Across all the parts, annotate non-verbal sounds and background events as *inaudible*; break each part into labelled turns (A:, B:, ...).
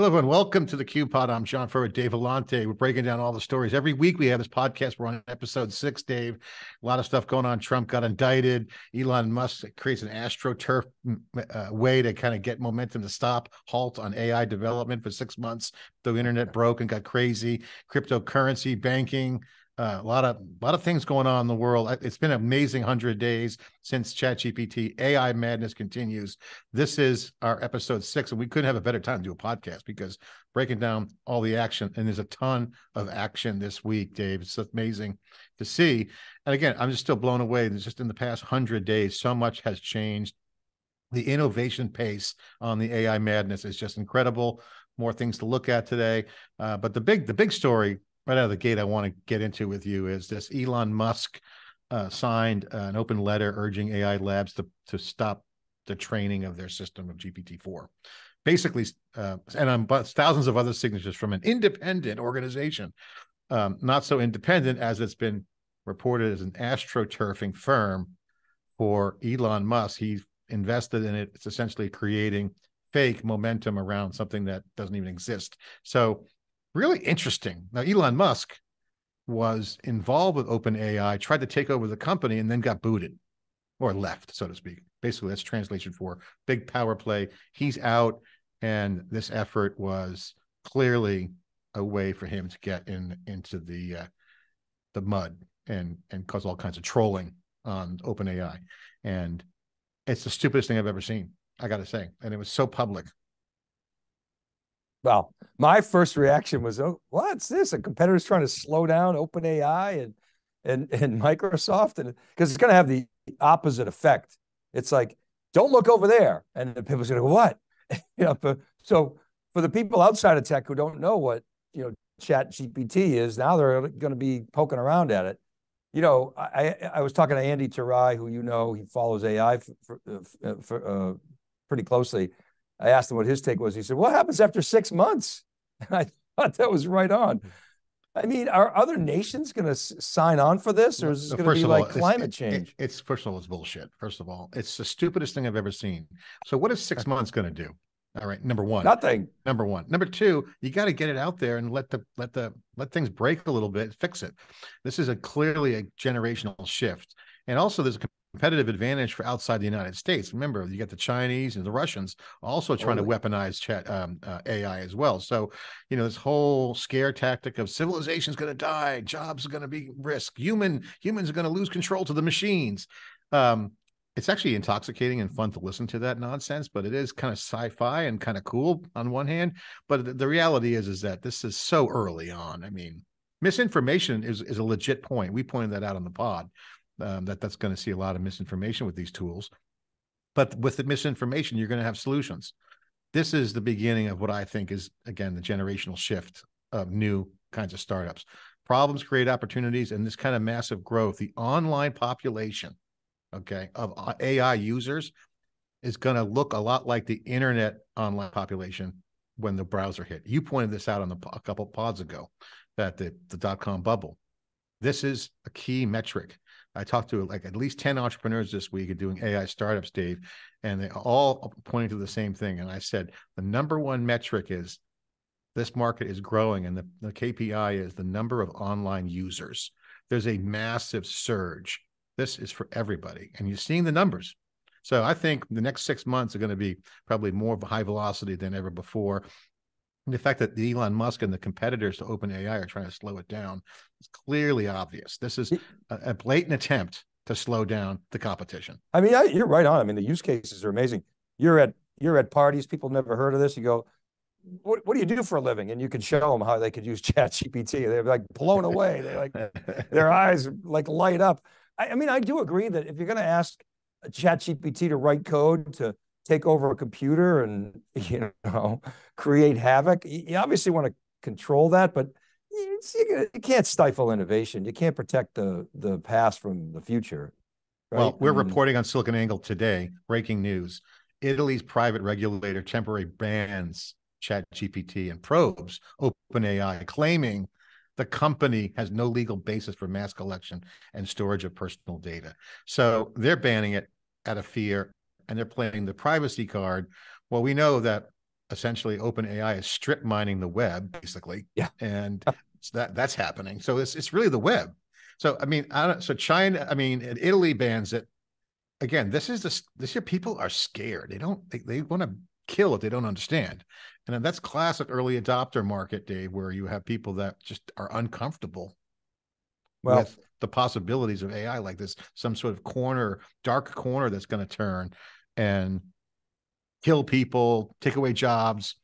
A: Hello, everyone. Welcome to the CUBE Pod. I'm John Furrier, Dave Vellante. We're breaking down all the stories. Every week we have this podcast. We're on episode six, Dave. A lot of stuff going on. Trump got indicted. Elon Musk creates an astroturf uh, way to kind of get momentum to stop, halt on AI development for six months. The internet broke and got crazy. Cryptocurrency, banking, uh, a lot of a lot of things going on in the world. It's been an amazing hundred days since ChatGPT. AI madness continues. This is our episode six, and we couldn't have a better time to do a podcast because breaking down all the action, and there's a ton of action this week, Dave. It's amazing to see. And again, I'm just still blown away. There's just in the past hundred days, so much has changed. The innovation pace on the AI madness is just incredible. More things to look at today, uh, but the big the big story right out of the gate I want to get into with you is this Elon Musk uh, signed an open letter urging AI labs to to stop the training of their system of GPT-4. Basically, uh, and but thousands of other signatures from an independent organization, um, not so independent as it's been reported as an astroturfing firm for Elon Musk. He invested in it. It's essentially creating fake momentum around something that doesn't even exist. So really interesting. Now, Elon Musk was involved with OpenAI, tried to take over the company, and then got booted or left, so to speak. Basically, that's translation for big power play. He's out, and this effort was clearly a way for him to get in into the uh, the mud and and cause all kinds of trolling on OpenAI. And it's the stupidest thing I've ever seen. I got to say, and it was so public
B: well, my first reaction was, "Oh, what's this? A competitor's trying to slow down OpenAI and and and Microsoft, and because it's going to have the opposite effect. It's like, don't look over there, and the people's going to go, what? *laughs* you know, for, so for the people outside of tech who don't know what you know Chat GPT is, now they're going to be poking around at it. You know, I I was talking to Andy Thurai, who you know, he follows AI for, for, uh, for uh, pretty closely I asked him what his take was. He said, "What happens after six months?" And *laughs* I thought that was right on. I mean, are other nations going to sign on for this, or is this uh, going to be like all, climate
A: it's,
B: change?
A: It, it's first of all, it's bullshit. First of all, it's the stupidest thing I've ever seen. So, what is six months going to do? All right, number one,
B: nothing.
A: Number one. Number two, you got to get it out there and let the let the let things break a little bit, fix it. This is a clearly a generational shift, and also there's a competitive advantage for outside the United States. Remember, you got the Chinese and the Russians also trying to weaponize chat, um, uh, AI as well. So, you know, this whole scare tactic of civilization is going to die, jobs are going to be risk, human humans are going to lose control to the machines. Um, it's actually intoxicating and fun to listen to that nonsense, but it is kind of sci-fi and kind of cool on one hand. But the, the reality is, is that this is so early on. I mean, misinformation is is a legit point. We pointed that out on the pod um, that that's going to see a lot of misinformation with these tools. But with the misinformation, you're going to have solutions. This is the beginning of what I think is again the generational shift of new kinds of startups. Problems create opportunities, and this kind of massive growth, the online population, okay, of uh, AI users is going to look a lot like the internet online population when the browser hit. You pointed this out on the a couple pods ago that the the dot com bubble. This is a key metric. I talked to like at least 10 entrepreneurs this week doing AI startups, Dave, and they all pointing to the same thing. And I said, the number one metric is this market is growing, and the, the KPI is the number of online users. There's a massive surge. This is for everybody. And you're seeing the numbers. So I think the next six months are going to be probably more high velocity than ever before the fact that Elon Musk and the competitors to OpenAI are trying to slow it down is clearly obvious. This is a, a blatant attempt to slow down the competition.
B: I mean, I, you're right on. I mean, the use cases are amazing. You're at you're at parties, people never heard of this. You go, what, what do you do for a living? And you can show them how they could use *laughs* Chat GPT. They're like blown away. They like *laughs* their eyes like light up. I, I mean, I do agree that if you're going to ask Chat GPT to write code to take over a computer and *laughs* you know create havoc. You obviously want to control that, but you, can't stifle innovation. You can't protect the the past from the future.
A: Right? Well, we're reporting on SiliconANGLE today. Breaking news: Italy's private regulator temporarily bans ChatGPT and probes OpenAI, claiming the company has no legal basis for mass collection and storage of personal data. So they're banning it out of fear and they're playing the privacy card. Well, we know that essentially OpenAI is strip mining the web, basically.
B: Yeah.
A: And that that's happening. So it's it's really the web. So I mean, I don't, so China, I mean, Italy bans it. Again, this is this this year people are scared. They don't they, they want to kill what they don't understand. And that's classic early adopter market, Dave, where you have people that just are uncomfortable well, with the possibilities of AI like this, some sort of corner, dark corner that's going to turn and kill people, take away jobs,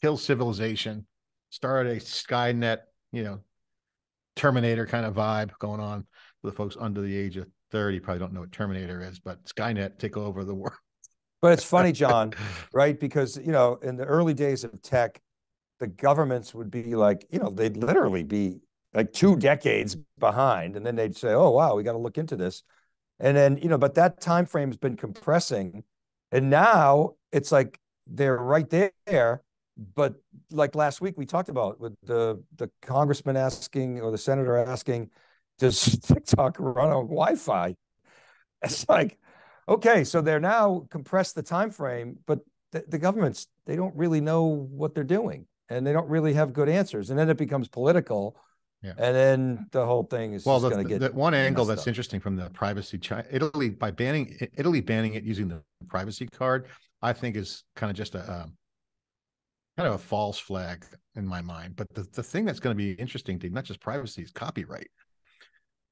A: kill civilization, start a Skynet, you know, Terminator kind of vibe going on with the folks under the age of 30. Probably don't know what Terminator is, but Skynet take over the world.
B: But it's funny, John, *laughs* right? Because, you know, in the early days of tech, the governments would be like, you know, they'd literally be like two decades behind. And then they'd say, oh, wow, we got to look into this. And then, you know, but that time frame has been compressing. And now it's like they're right there. But like last week we talked about with the the congressman asking or the senator asking, does *laughs* TikTok run on Wi-Fi? It's like, okay, so they're now compressed the time frame, but the, the governments they don't really know what they're doing and they don't really have good answers. And then it becomes political yeah. And then the whole thing is
A: well,
B: going to get
A: the one angle that's up. interesting from the privacy Italy by banning Italy banning it using the privacy card, I think is kind of just a um, kind of a false flag in my mind. But the, the thing that's going to be interesting to not just privacy is copyright.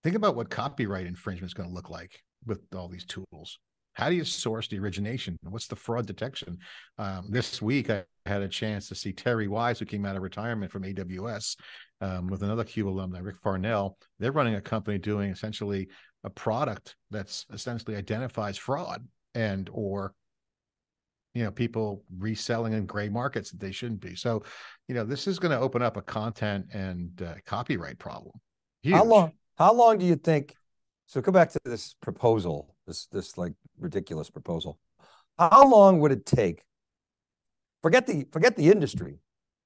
A: Think about what copyright infringement is going to look like with all these tools. How do you source the origination? What's the fraud detection? Um, this week, I had a chance to see Terry Wise, who came out of retirement from AWS, um, with another CUBE alumni, Rick Farnell. They're running a company doing essentially a product that's essentially identifies fraud and or you know people reselling in gray markets that they shouldn't be. So, you know, this is going to open up a content and uh, copyright problem.
B: Huge. How long? How long do you think? So, go back to this proposal. This this like ridiculous proposal. How long would it take? Forget the forget the industry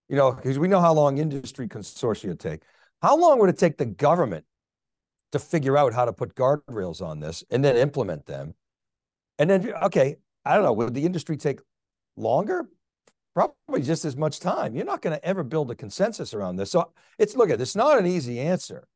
B: you know, because we know how long industry consortia take. How long would it take the government to figure out how to put guardrails on this and then implement them? And then, okay, I don't know, would the industry take longer? Probably just as much time. You're not going to ever build a consensus around this. So it's look at it's not an easy answer,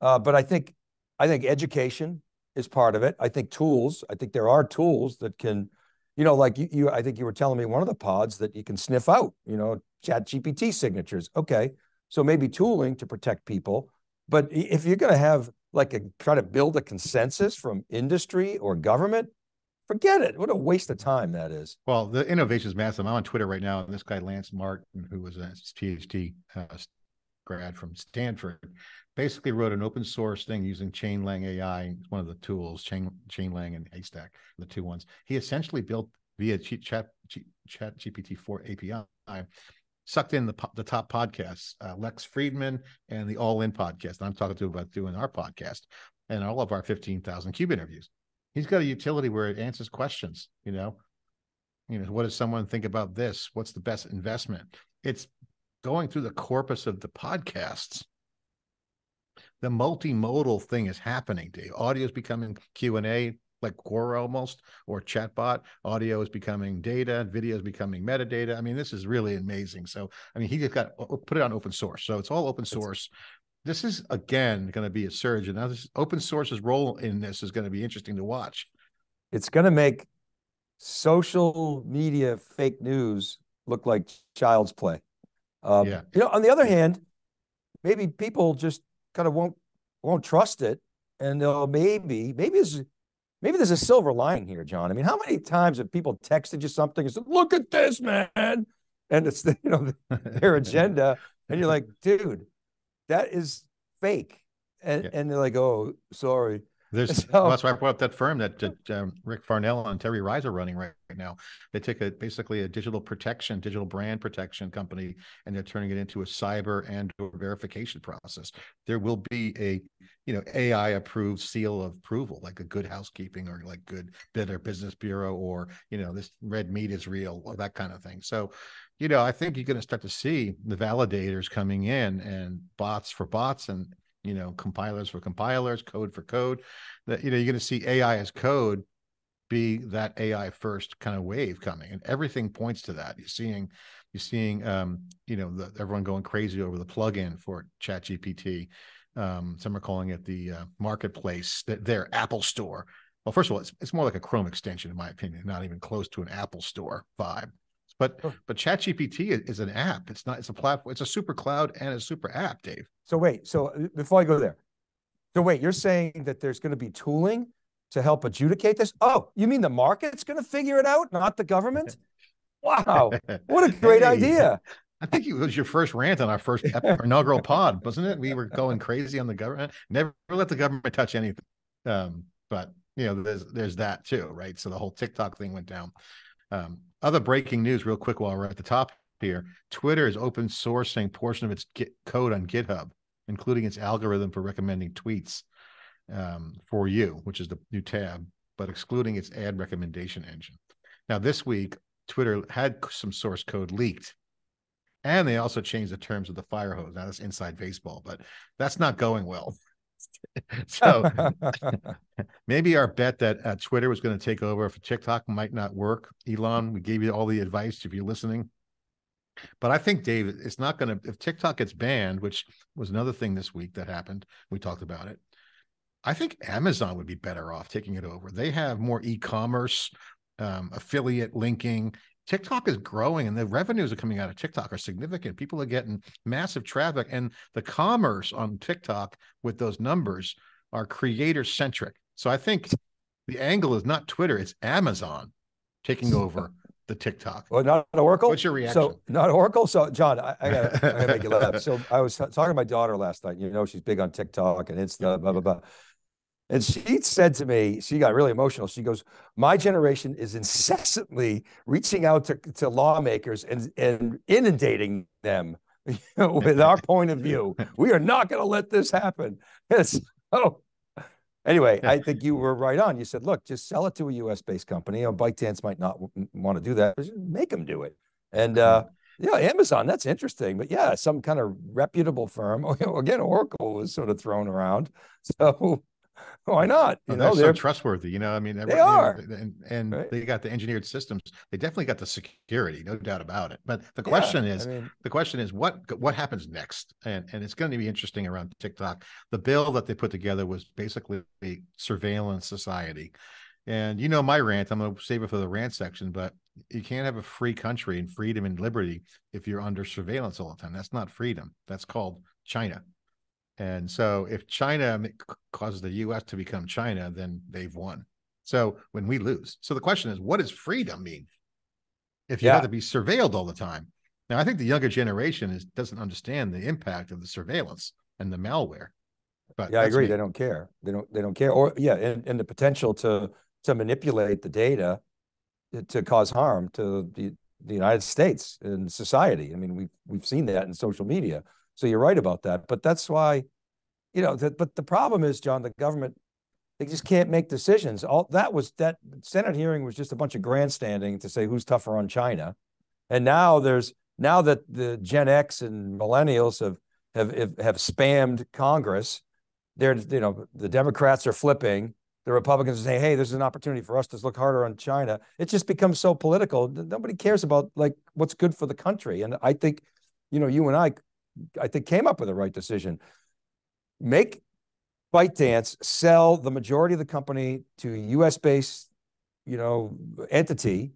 B: uh, but I think I think education is part of it. I think tools. I think there are tools that can you know, like you, you, I think you were telling me one of the pods that you can sniff out, you know, chat GPT signatures. Okay. So maybe tooling to protect people. But if you're going to have like a try to build a consensus from industry or government, forget it. What a waste of time that is.
A: Well, the innovation is massive. I'm on Twitter right now, and this guy Lance Martin, who was a PhD uh, grad from Stanford, basically wrote an open source thing using Chainlang AI, one of the tools, Chain Chainlang and Haystack, the two ones. He essentially built via Chat Chat GPT four API, sucked in the the top podcasts, uh, Lex Fridman and the All In podcast. I'm talking to about doing our podcast and all of our fifteen thousand Cube interviews. He's got a utility where it answers questions. You know, you know, what does someone think about this? What's the best investment? It's going through the corpus of the podcasts the multimodal thing is happening. Dave. Audio is becoming Q and A like Quora almost or chatbot. Audio is becoming data. Video is becoming metadata. I mean, this is really amazing. So, I mean, he just got put it on open source, so it's all open source. this is again going to be a surge, and now this open source's role in this is going to be interesting to watch.
B: It's going to make social media fake news look like child's play. Um, yeah. You know, on the other hand, maybe people just kind of won't won't trust it, and they'll maybe maybe there's maybe there's a silver lining here, John. I mean, how many times have people texted you something and said, "Look at this, man," and it's the, *laughs* you know their *laughs* agenda, and you're like, dude, that is fake, and yeah. and they're like, oh, sorry.
A: There's *laughs* so, well, that's why I brought up that firm that, that um, Rick Farnell and Terry Wise are running right, right, now. They take a basically a digital protection, digital brand protection company, and they're turning it into a cyber and or verification process. There will be a you know AI approved seal of approval, like a good housekeeping or like good Better Business Bureau, or you know this red meat is real, or that kind of thing. So you know, I think you're going to start to see the validators coming in and bots for bots and you know compilers for compilers code for code that you know you're going to see ai as code be that AI first kind of wave coming, and everything points to that. You're seeing, you're seeing, um, you know, the, everyone going crazy over the plugin for ChatGPT. Um, some are calling it the uh, marketplace, their Apple Store. Well, first of all, it's, it's more like a Chrome extension, in my opinion, not even close to an Apple Store vibe. But oh. but ChatGPT is, is an app. It's not. It's a platform. It's a super cloud and a super app, Dave.
B: So wait. So uh, before I go there, so wait, you're saying that there's going to be tooling to help adjudicate this? Oh, you mean the market's going to figure it out, not the government? *laughs* Wow, what a great hey, idea!
A: I think it was your first rant on our first *laughs* inaugural pod, wasn't it? We were going crazy on the government. Never let the government touch anything. Um, but you know, there's there's that too, right? So the whole TikTok thing went down. Um, other breaking news, real quick, while we're at the top here, Twitter is open sourcing portion of its Git code on GitHub, including its algorithm for recommending tweets um, for you, which is the new tab, but excluding its ad recommendation engine. Now, this week, Twitter had some source code leaked, and they also changed the terms of the fire hose. Now, that's inside baseball, but that's not going well. *laughs* so *laughs* maybe our bet that uh, Twitter was going to take over for TikTok might not work. Elon, we gave you all the advice if you're listening. But I think, Dave, it's not going to, if TikTok gets banned, which was another thing this week that happened, we talked about it. I think Amazon would be better off taking it over. They have more e commerce, um, affiliate linking. TikTok is growing and the revenues are coming out of TikTok are significant. People are getting massive traffic, and the commerce on TikTok with those numbers are creator centric. So I think the angle is not Twitter, it's Amazon taking over the TikTok.
B: Well, not Oracle.
A: What's your reaction?
B: So not Oracle. So John, I, I gotta, I gotta make you laugh. *laughs* So I was talking to my daughter last night. You know, she's big on TikTok and Insta, blah blah blah. And she said to me, she got really emotional. She goes, My generation is incessantly reaching out to, to lawmakers and, and inundating them *laughs* with our point of view. We are not going to let this happen. *laughs* Oh, anyway, I think you were right on. You said, Look, just sell it to a US based company. You know, ByteDance might not want to do that, make them do it. And, uh, yeah, Amazon, that's interesting. But yeah, some kind of reputable firm. *laughs* Again, Oracle was sort of thrown around. So *laughs* why not?
A: You oh, know, they're so trustworthy. You know, I mean,
B: they are,
A: and, and right. they got the engineered systems. They definitely got the security, no doubt about it. But the question yeah, is, I mean, the question is, what what happens next? And and it's going to be interesting around TikTok. The bill that they put together was basically a surveillance society. And you know my rant. I'm going to save it for the rant section, but you can't have a free country and freedom and liberty if you're under surveillance all the time. That's not freedom. That's called China. And so if China causes the US to become China, then they've won. So when we lose. So the question is, what does freedom mean? If you yeah. have to be surveilled all the time. Now, I think the younger generation is doesn't understand the impact of the surveillance and the malware.
B: But yeah, I agree. Me. They don't care. They don't. They don't care. Or yeah, and, and the potential to to manipulate the data to cause harm to the the United States and society. I mean, we've we've seen that in social media. So you're right about that. But that's why, you know, but the problem is, John, the government, they just can't make decisions. All that was that Senate hearing was just a bunch of grandstanding to say who's tougher on China. And now there's now that the Gen X and millennials have have have, have spammed Congress, they're you know the Democrats are flipping, the Republicans saying, "Hey, this is an opportunity for us to look harder on China." It just becomes so political. Nobody cares about like what's good for the country. And I think, you know, you and I I think came up with the right decision. Make ByteDance sell the majority of the company to a US based, you know, entity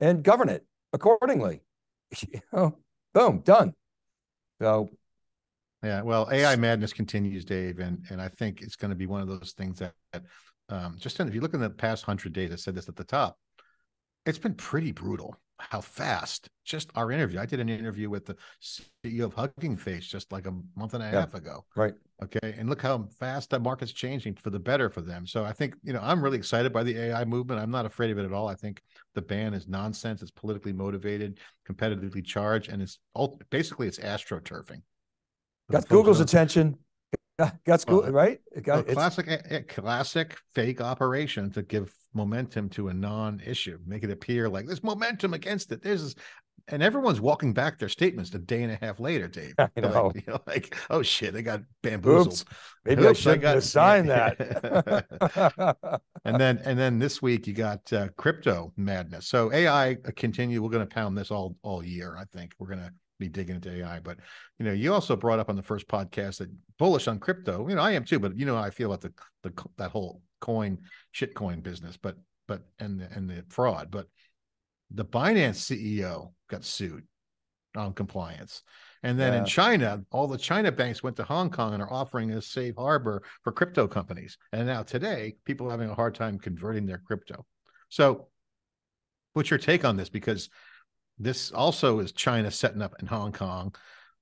B: and govern it accordingly. *laughs* You know, boom, done. So
A: yeah, well, AI madness continues, Dave, and and I think it's going to be one of those things that, that um, just if you look in the past hundred days, I said this at the top, it's been pretty brutal how fast just our interview. I did an interview with the ceo of hugging face just like a month and a yeah, half ago.
B: Right.
A: Okay and look how fast that market's changing for the better for them. So i think you know i'm really excited by the ai movement. I'm not afraid of it at all. I think the ban is nonsense. It's politically motivated competitively charged and it's all, basically it's astroturfing
B: got google's attention got school well, right
A: it got, classic a, classic fake operation to give momentum to a non-issue, make it appear like there's momentum against it. There's and everyone's walking back their statements a day and a half later, Dave. *laughs*
B: I know.
A: Like, you know, like oh shit, they got bamboozled.
B: Oops, maybe I shouldn't
A: got-
B: have signed
A: yeah. *laughs*
B: that. *laughs*
A: and then and then this week you got uh, crypto madness. So AI continue. We're going to pound this all all year. I think we're going to be digging into AI. But you know, you also brought up on the first podcast that bullish on crypto. You know, I am too. But you know, how I feel about the the that whole coin shit coin business. But but and the, and the fraud. But the Binance CEO got sued on compliance. And then in China, all the China banks went to Hong Kong and are offering a safe harbor for crypto companies. And now today, people are having a hard time converting their crypto. So, what's your take on this? Because this also is China setting up in Hong Kong.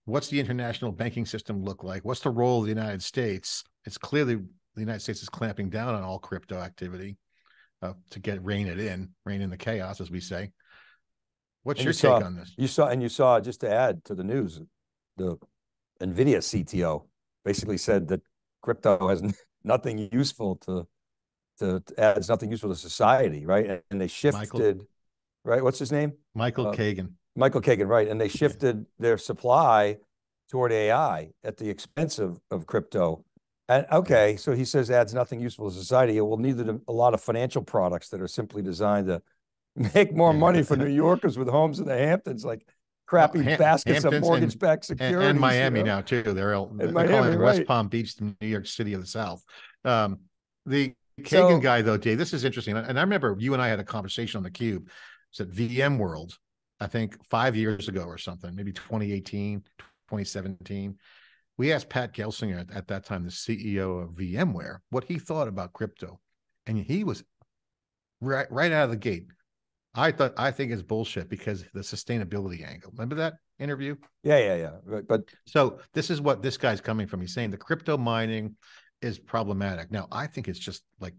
A: What's the international banking system look like? What's the role of the United States? It's clearly the United States is clamping down on all crypto activity uh, to get rein it in, rein in the chaos, as we say. What's
B: And
A: your
B: you
A: take on this?
B: You saw, and you saw, just to add to the news, the NVIDIA CTO basically said that crypto has nothing useful to, to to- adds nothing useful to society, right? And- And they shifted, right? What's his name?
A: Michael
B: uh,
A: Kagan.
B: Michael Kagan, right? And they shifted their supply toward AI at the expense of, of crypto. And okay, so he says adds nothing useful to society. Well, neither do a lot of financial products that are simply designed to *laughs* make more money for *laughs* New Yorkers with homes in the Hamptons, like crappy baskets of
A: Hamptons and-
B: mortgage-backed
A: And,
B: securities.
A: and
B: you
A: Miami
B: know?
A: now too. They're, all- they're
B: Miami,
A: calling it West. Palm Beach, the New York City of the South. Um, the Kagan
B: So-
A: guy, though, Dave, this is interesting. And I remember you and I had a conversation on the Cube. It's at VMworld, I think five years ago or something, maybe 2018, 2017. We asked Pat Gelsinger at, at that time, the CEO of VMware, what he thought about crypto. And he was right right out of the gate. I thought I think it's bullshit because the sustainability angle. Remember that interview?
B: Yeah, yeah, yeah. But, but
A: So this is what this guy's coming from. He's saying the crypto mining is problematic. Now, I think it's just like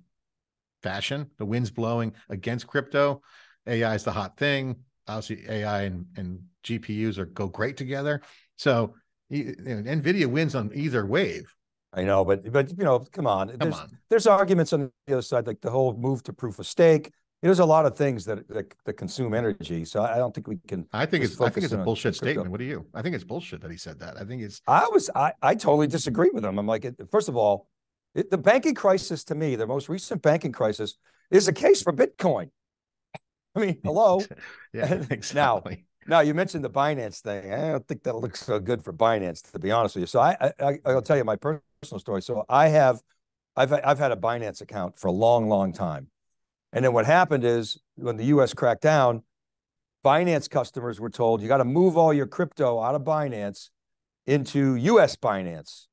A: fashion. The wind's blowing against crypto. AI is the hot thing. Obviously, AI and, and GPUs are go great together. So you know, Nvidia wins on either wave.
B: I know, but but you know, come on.
A: Come
B: there's,
A: on.
B: there's arguments on the other side, like the whole move to proof of stake. There's a lot of things that that, that consume energy. So I don't think we can.
A: I think it's I think it's a bullshit statement. What do you? I think it's bullshit that he said that. I think it's
B: I was I I totally disagree with him. I'm like, first of all, it, the banking crisis to me, the most recent banking crisis, is a case for Bitcoin. *laughs* I mean, *laughs* hello.
A: yeah, *laughs*
B: Now-
A: exactly.
B: Now you mentioned the Binance thing. I don't think that looks so good for Binance, to be honest with you. So I, I I- I'll tell you my personal story. So I have, I've I've had a Binance account for a long, long time, and then what happened is when the U.S. cracked down, Binance customers were told you got to move all your crypto out of Binance into U.S. Binance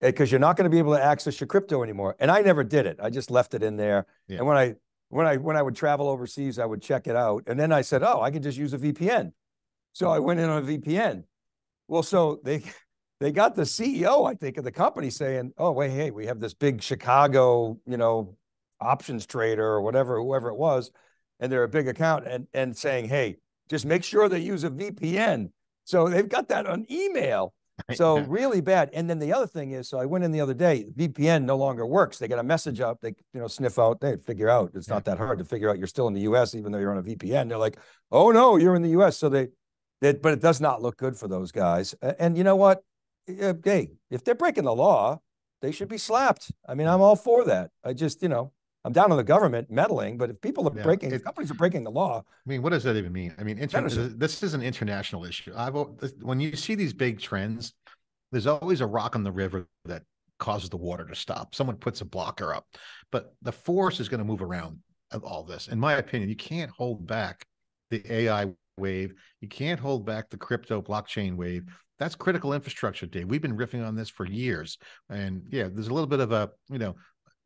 B: eh, because you're not going to be able to access your crypto anymore. And I never did it. I just left it in there.
A: Yeah.
B: And when I when I when I would travel overseas, I would check it out. And then I said, oh, I can just use a VPN. So I went in on a VPN. Well, so they *laughs* they got the CEO, I think, of the company saying, "Oh, wait, hey, we have this big Chicago, you know, options trader or whatever, whoever it was, and they're a big account, and and saying, hey, just make sure they use a VPN." So they've got that on email. *laughs* So really bad. And then the other thing is, so I went in the other day, VPN no longer works. They get a message up, they you know sniff out, they figure out it's not that hard to figure out you're still in the US, even though you're on a VPN. They're like, oh no, you're in the US. So they, that, but it does not look good for those guys. And you know what? Uh, Hey, if they're breaking the law, they should be slapped. I mean, I'm all for that. I just, you know, I'm down on the government meddling, but if people are
A: Yeah,
B: breaking, if
A: it-
B: companies are breaking the law,
A: I mean, what does that even mean? I mean, inter- this is an international issue. I've when you see these big trends, there's always a rock on the river that causes the water to stop. Someone puts a blocker up, but the force is going to move around of all this. In my opinion, you can't hold back the AI wave. You can't hold back the crypto blockchain wave. That's critical infrastructure, Dave. We've been riffing on this for years, and yeah, there's a little bit of a you know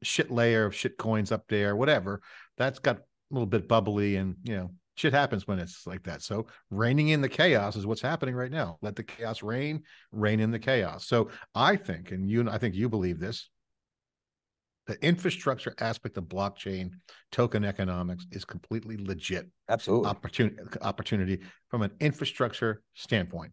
A: shit layer of shit coins up there, whatever. That's got a little bit bubbly, and you know shit happens when it's like that. So reining in the chaos is what's happening right now. Let the chaos reign, reign in the chaos. So I think, and you, I think you believe this, the infrastructure aspect of blockchain token economics is completely legit
B: absolutely.
A: opportunity opportunity from an infrastructure standpoint.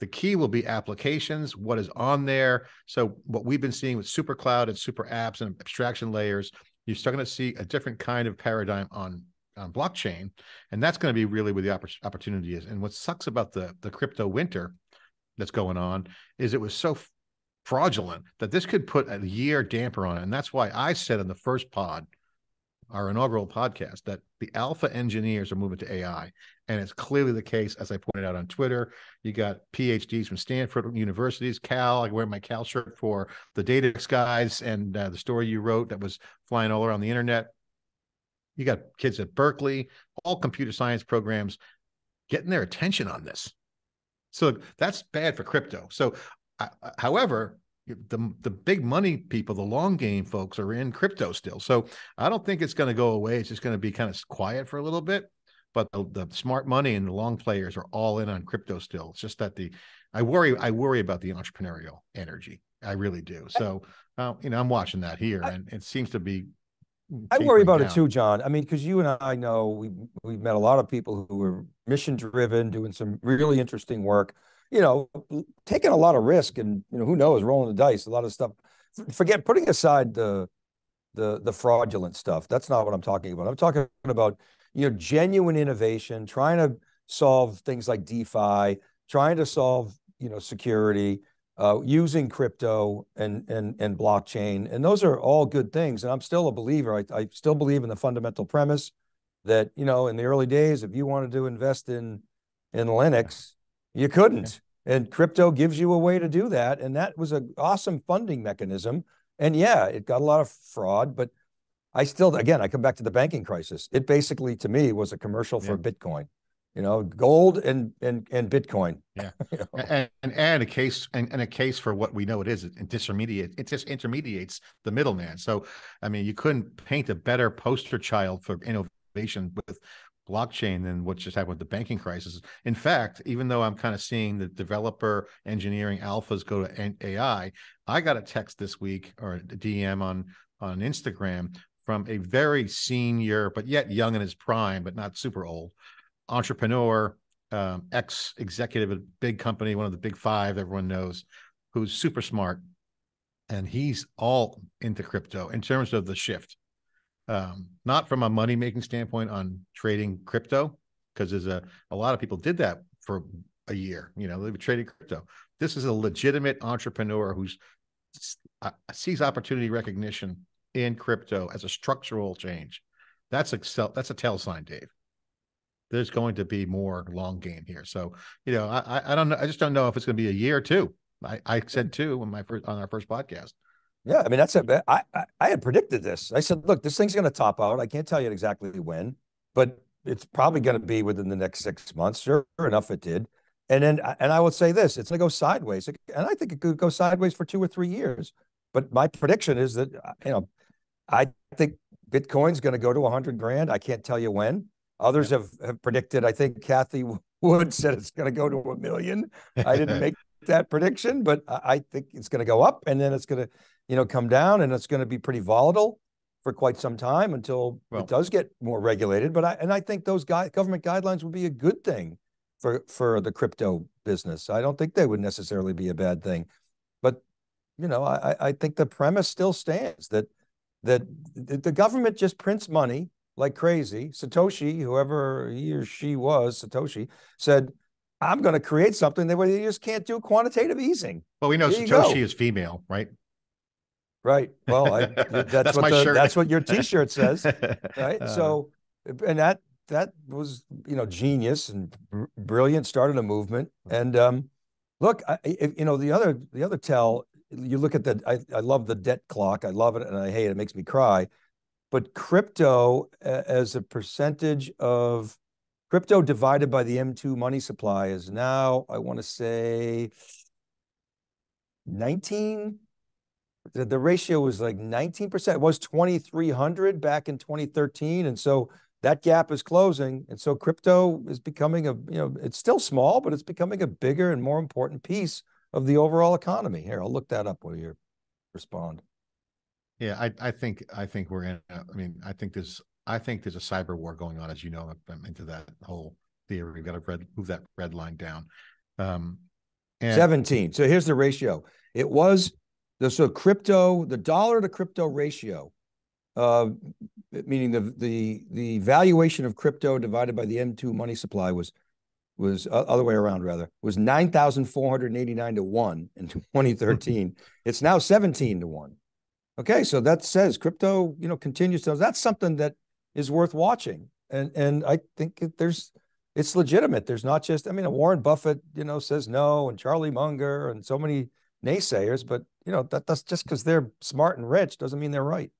A: The key will be applications, what is on there. So what we've been seeing with super cloud and super apps and abstraction layers, you're starting to see a different kind of paradigm on on blockchain, and that's going to be really where the opportunity is. And what sucks about the the crypto winter that's going on is it was so fraudulent that this could put a year damper on it, and that's why I said in the first pod, our inaugural podcast, that the alpha engineers are moving to AI, and it's clearly the case, as I pointed out on Twitter. You got PhDs from Stanford universities, Cal. I wear my Cal shirt for the data guys, and uh, the story you wrote that was flying all around the internet you got kids at Berkeley, all computer science programs getting their attention on this. So that's bad for crypto. So, uh, however, the the big money people, the long game folks, are in crypto still. So I don't think it's going to go away. It's just going to be kind of quiet for a little bit. But the, the smart money and the long players are all in on crypto still. It's just that the I worry I worry about the entrepreneurial energy. I really do. So uh, you know I'm watching that here, and it seems to be
B: I worry about down. it too, John. I mean, because you and I know we we've met a lot of people who are mission driven, doing some really interesting work. You know, taking a lot of risk, and you know, who knows, rolling the dice, a lot of stuff. Forget putting aside the the the fraudulent stuff. That's not what I'm talking about. I'm talking about you know genuine innovation, trying to solve things like DeFi, trying to solve you know security uh, using crypto and and and blockchain, and those are all good things. And I'm still a believer. I, I still believe in the fundamental premise that you know in the early days, if you wanted to invest in in Linux, you couldn't, and crypto gives you a way to do that. And that was an awesome funding mechanism. And yeah, it got a lot of fraud, but I still, again, I come back to the banking crisis. It basically, to me, was a commercial yeah. for Bitcoin you know, gold and and and Bitcoin.
A: Yeah, *laughs* you know? and, and, and a case and, and a case for what we know it is. It intermediate. It just intermediates the middleman. So, I mean, you couldn't paint a better poster child for innovation with blockchain than what just happened with the banking crisis. In fact, even though I'm kind of seeing the developer engineering alphas go to AI, I got a text this week or a DM on on Instagram from a very senior but yet young in his prime, but not super old entrepreneur, um, ex executive at a big company, one of the big five everyone knows, who's super smart. And he's all into crypto in terms of the shift. Um, not from a money making standpoint on trading crypto, because there's a, a lot of people did that for a year. You know, they've traded crypto. This is a legitimate entrepreneur who's uh, sees opportunity recognition in crypto as a structural change. That's a that's a tell sign, Dave there's going to be more long game here. So, you know, I I don't know. I just don't know if it's going to be a year or two. I, I said two on my first on our first podcast.
B: Yeah, I mean that's a I, I I had predicted this. I said, look, this thing's going to top out. I can't tell you exactly when, but it's probably going to be within the next six months. Sure enough, it did. And then and I would say this: it's going to go sideways, and I think it could go sideways for two or three years. But my prediction is that uh, you know, I think Bitcoin's going to go to a 100 grand. I can't tell you when. Others have, have predicted, I think Cathie Wood said it's going to go to a million. I didn't *laughs* make that prediction, but I think it's going to go up and then it's going to, you know, come down and it's going to be pretty volatile for quite some time until well, it does get more regulated. But I and I think those guy, government guidelines would be a good thing for for the crypto business. I don't think they would necessarily be a bad thing. But you know, I, I think the premise still stands that that the government just prints money like crazy. Satoshi, whoever he or she was, Satoshi, said, I'm going to create something that you just can't do quantitative easing.
A: Well, we know there Satoshi is female, right?
B: Right. Well, I, *laughs* that's, that's, what the, that's what your T-shirt says, *laughs* right? Uh, so, and that that was you know genius and br- brilliant. Started a movement, and um, look, I, you know the other the other tell. You look at the. I, I love the debt clock. I love it, and I hate it. It makes me cry but crypto as a percentage of crypto divided by the M2 money supply is now, I want to say 19. The, the ratio was like 19%. It was 2,300 back in 2013. And so that gap is closing. And so crypto is becoming a, you know, it's still small, but it's becoming a bigger and more important piece of the overall economy. Here, I'll look that up while you respond.
A: Yeah, I, I think I think we're in. I mean, I think there's I think there's a cyber war going on, as you know. I'm into that whole theory. We've got to red, move that red line down. Um,
B: and- 17. So here's the ratio. It was the so crypto, the dollar to crypto ratio uh, meaning the the the valuation of crypto divided by the M2 money supply was was uh, other way around rather was 9,489 to 1 in 2013. *laughs* it's now 17 to 1. Okay, so that says crypto, you know, continues to that's something that is worth watching. And and I think there's it's legitimate. There's not just I mean, a Warren Buffett, you know, says no and Charlie Munger and so many naysayers, but you know, that that's just because they're smart and rich doesn't mean they're right.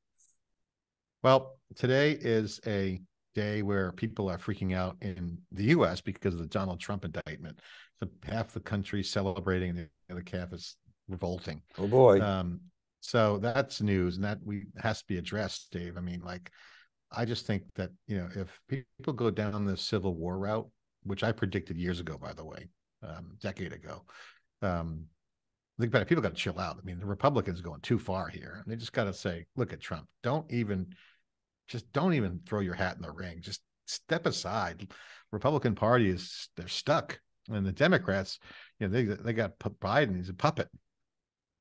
A: Well, today is a day where people are freaking out in the U.S. because of the Donald Trump indictment. So half the country celebrating, the other half is revolting.
B: Oh boy!
A: Um, so that's news, and that we has to be addressed, Dave. I mean, like, I just think that you know, if people go down the civil war route, which I predicted years ago, by the way, um, decade ago, um, think. People got to chill out. I mean, the Republicans going too far here. And they just got to say, look at Trump. Don't even just don't even throw your hat in the ring. Just step aside. Republican Party is they're stuck, and the Democrats, you know, they they got Biden. He's a puppet,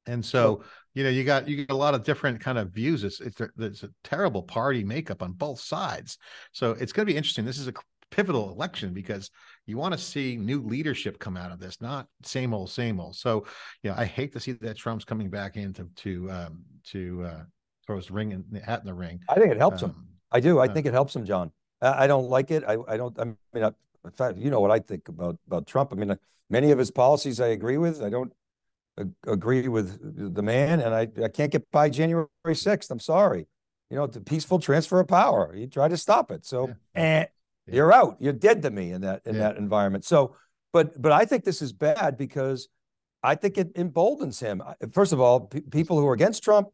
A: and so you know you got you get a lot of different kind of views. It's it's, it's a terrible party makeup on both sides. So it's going to be interesting. This is a pivotal election because you want to see new leadership come out of this, not same old, same old. So, you know, I hate to see that Trump's coming back into to to um, to uh, throw his ring in the hat in the ring.
B: I think it helps um, him. I do. I uh, think it helps him, John. I, I don't like it. I, I don't. I mean, I, in fact, you know what I think about about Trump. I mean, uh, many of his policies I agree with. I don't agree with the man, and I I can't get by January sixth. I'm sorry. You know, the peaceful transfer of power. He tried to stop it. So, yeah. eh, yeah. you're out. You're dead to me in that in yeah. that environment. So, but but I think this is bad because I think it emboldens him. First of all, people who are against Trump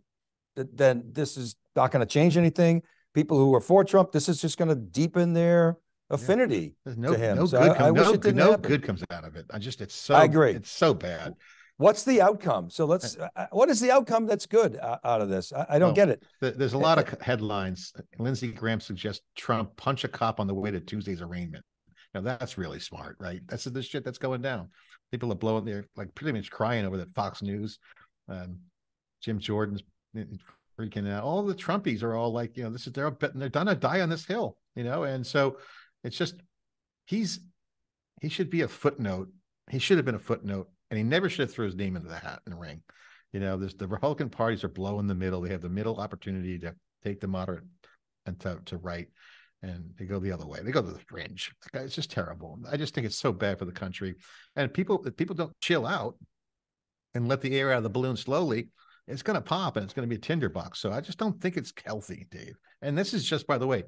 B: then this is not going to change anything. People who are for Trump, this is just going to deepen their affinity yeah. no, to him.
A: No,
B: so
A: good, I, I no, good, no good comes out of it. I just it's so
B: I agree.
A: It's so bad.
B: What's the outcome? So let's. Uh, uh what is the outcome that's good out of this? I, I don't get it.
A: There's a lot of headlines. Lindsey Graham suggests Trump punch a cop on the way to Tuesday's arraignment. Now that's really smart, right? That's the shit that's going down. People are blowing their like pretty much crying over that Fox News. Um, Jim Jordan's freaking out. All the Trumpies are all like, you know, this is they're they're gonna die on this hill, you know, and so it's just he's he should be a footnote. He should have been a footnote, and he never should have threw his name into the hat and ring. You know, there's the Republican parties are blowing the middle. They have the middle opportunity to take the moderate and to, to right, and they go the other way. They go to the fringe. It's just terrible. I just think it's so bad for the country. And people, people don't chill out and let the air out of the balloon slowly, it's going to pop and it's going to be a tinderbox. So I just don't think it's healthy, Dave. And this is just, by the way,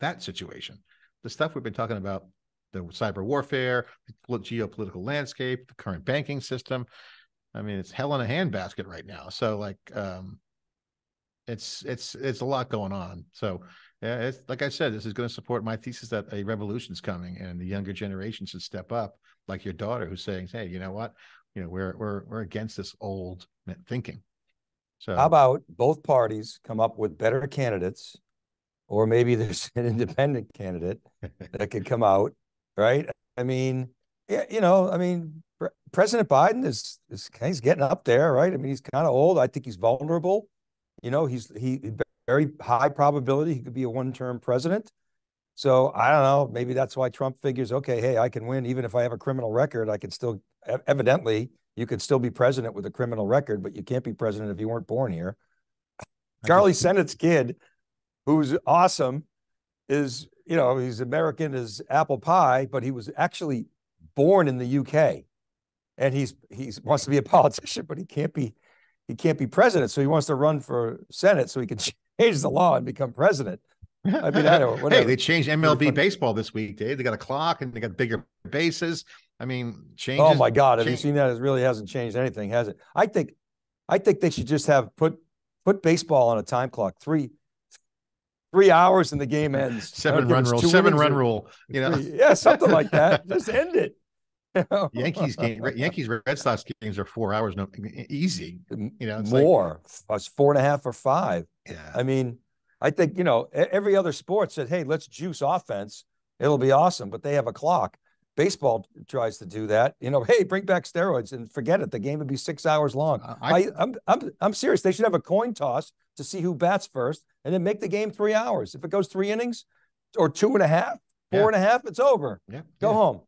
A: that situation. The stuff we've been talking about, the cyber warfare, the geopolitical landscape, the current banking system. I mean, it's hell in a handbasket right now. So like, um, it's it's it's a lot going on. So yeah, it's like I said, this is going to support my thesis that a revolution is coming, and the younger generation should step up, like your daughter, who's saying, "Hey, you know what? You know, we're we're we're against this old thinking."
B: So how about both parties come up with better candidates, or maybe there's an *laughs* independent candidate that could come out, right? I mean, yeah, you know, I mean, President Biden is is he's getting up there, right? I mean, he's kind of old. I think he's vulnerable. You know, he's he very high probability he could be a one-term president. So I don't know. Maybe that's why Trump figures, okay, hey, I can win even if I have a criminal record. I can still evidently you could still be president with a criminal record, but you can't be president if you weren't born here. Charlie Sennate's kid, who's awesome, is you know he's American as apple pie, but he was actually born in the UK, and he's he's wants to be a *laughs* politician, but he can't be he can't be president, so he wants to run for Senate so he can *laughs* change the law and become president.
A: I mean, I don't. *laughs* Hey, they changed MLB baseball this week, Dave. They got a clock and they got bigger bases. I mean, change.
B: Oh my God! Change. Have you seen that? It really hasn't changed anything, has it? I think, I think they should just have put put baseball on a time clock. Three three hours and the game ends. *laughs*
A: Seven run rule. Seven run or, rule. *laughs* You know.
B: Yeah, something like that. *laughs* just end it.
A: Yankees game, Yankees Red Sox games are four hours, no easy. You know,
B: more. Like, it's four and a half or five.
A: Yeah.
B: I mean, I think you know every other sport said, "Hey, let's juice offense. It'll be awesome," but they have a clock baseball tries to do that. You know, hey, bring back steroids and forget it. The game would be six hours long. I, I, I'm, I'm, I'm serious. They should have a coin toss to see who bats first, and then make the game three hours. If it goes three innings or two and a half, four yeah. and a half, it's over.
A: Yeah,
B: go
A: yeah.
B: home.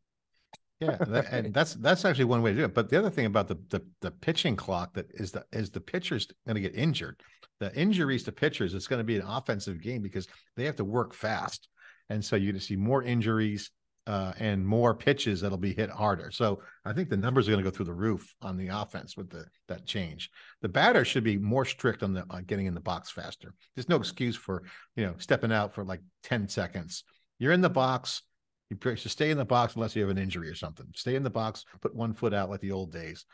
A: Yeah, that, and that's that's actually one way to do it. But the other thing about the the, the pitching clock that is the is the pitcher's going to get injured. The injuries to pitchers, it's going to be an offensive game because they have to work fast, and so you're going to see more injuries uh, and more pitches that'll be hit harder. So I think the numbers are going to go through the roof on the offense with the that change. The batter should be more strict on the on getting in the box faster. There's no excuse for you know stepping out for like ten seconds. You're in the box. You should stay in the box unless you have an injury or something. Stay in the box. Put one foot out like the old days.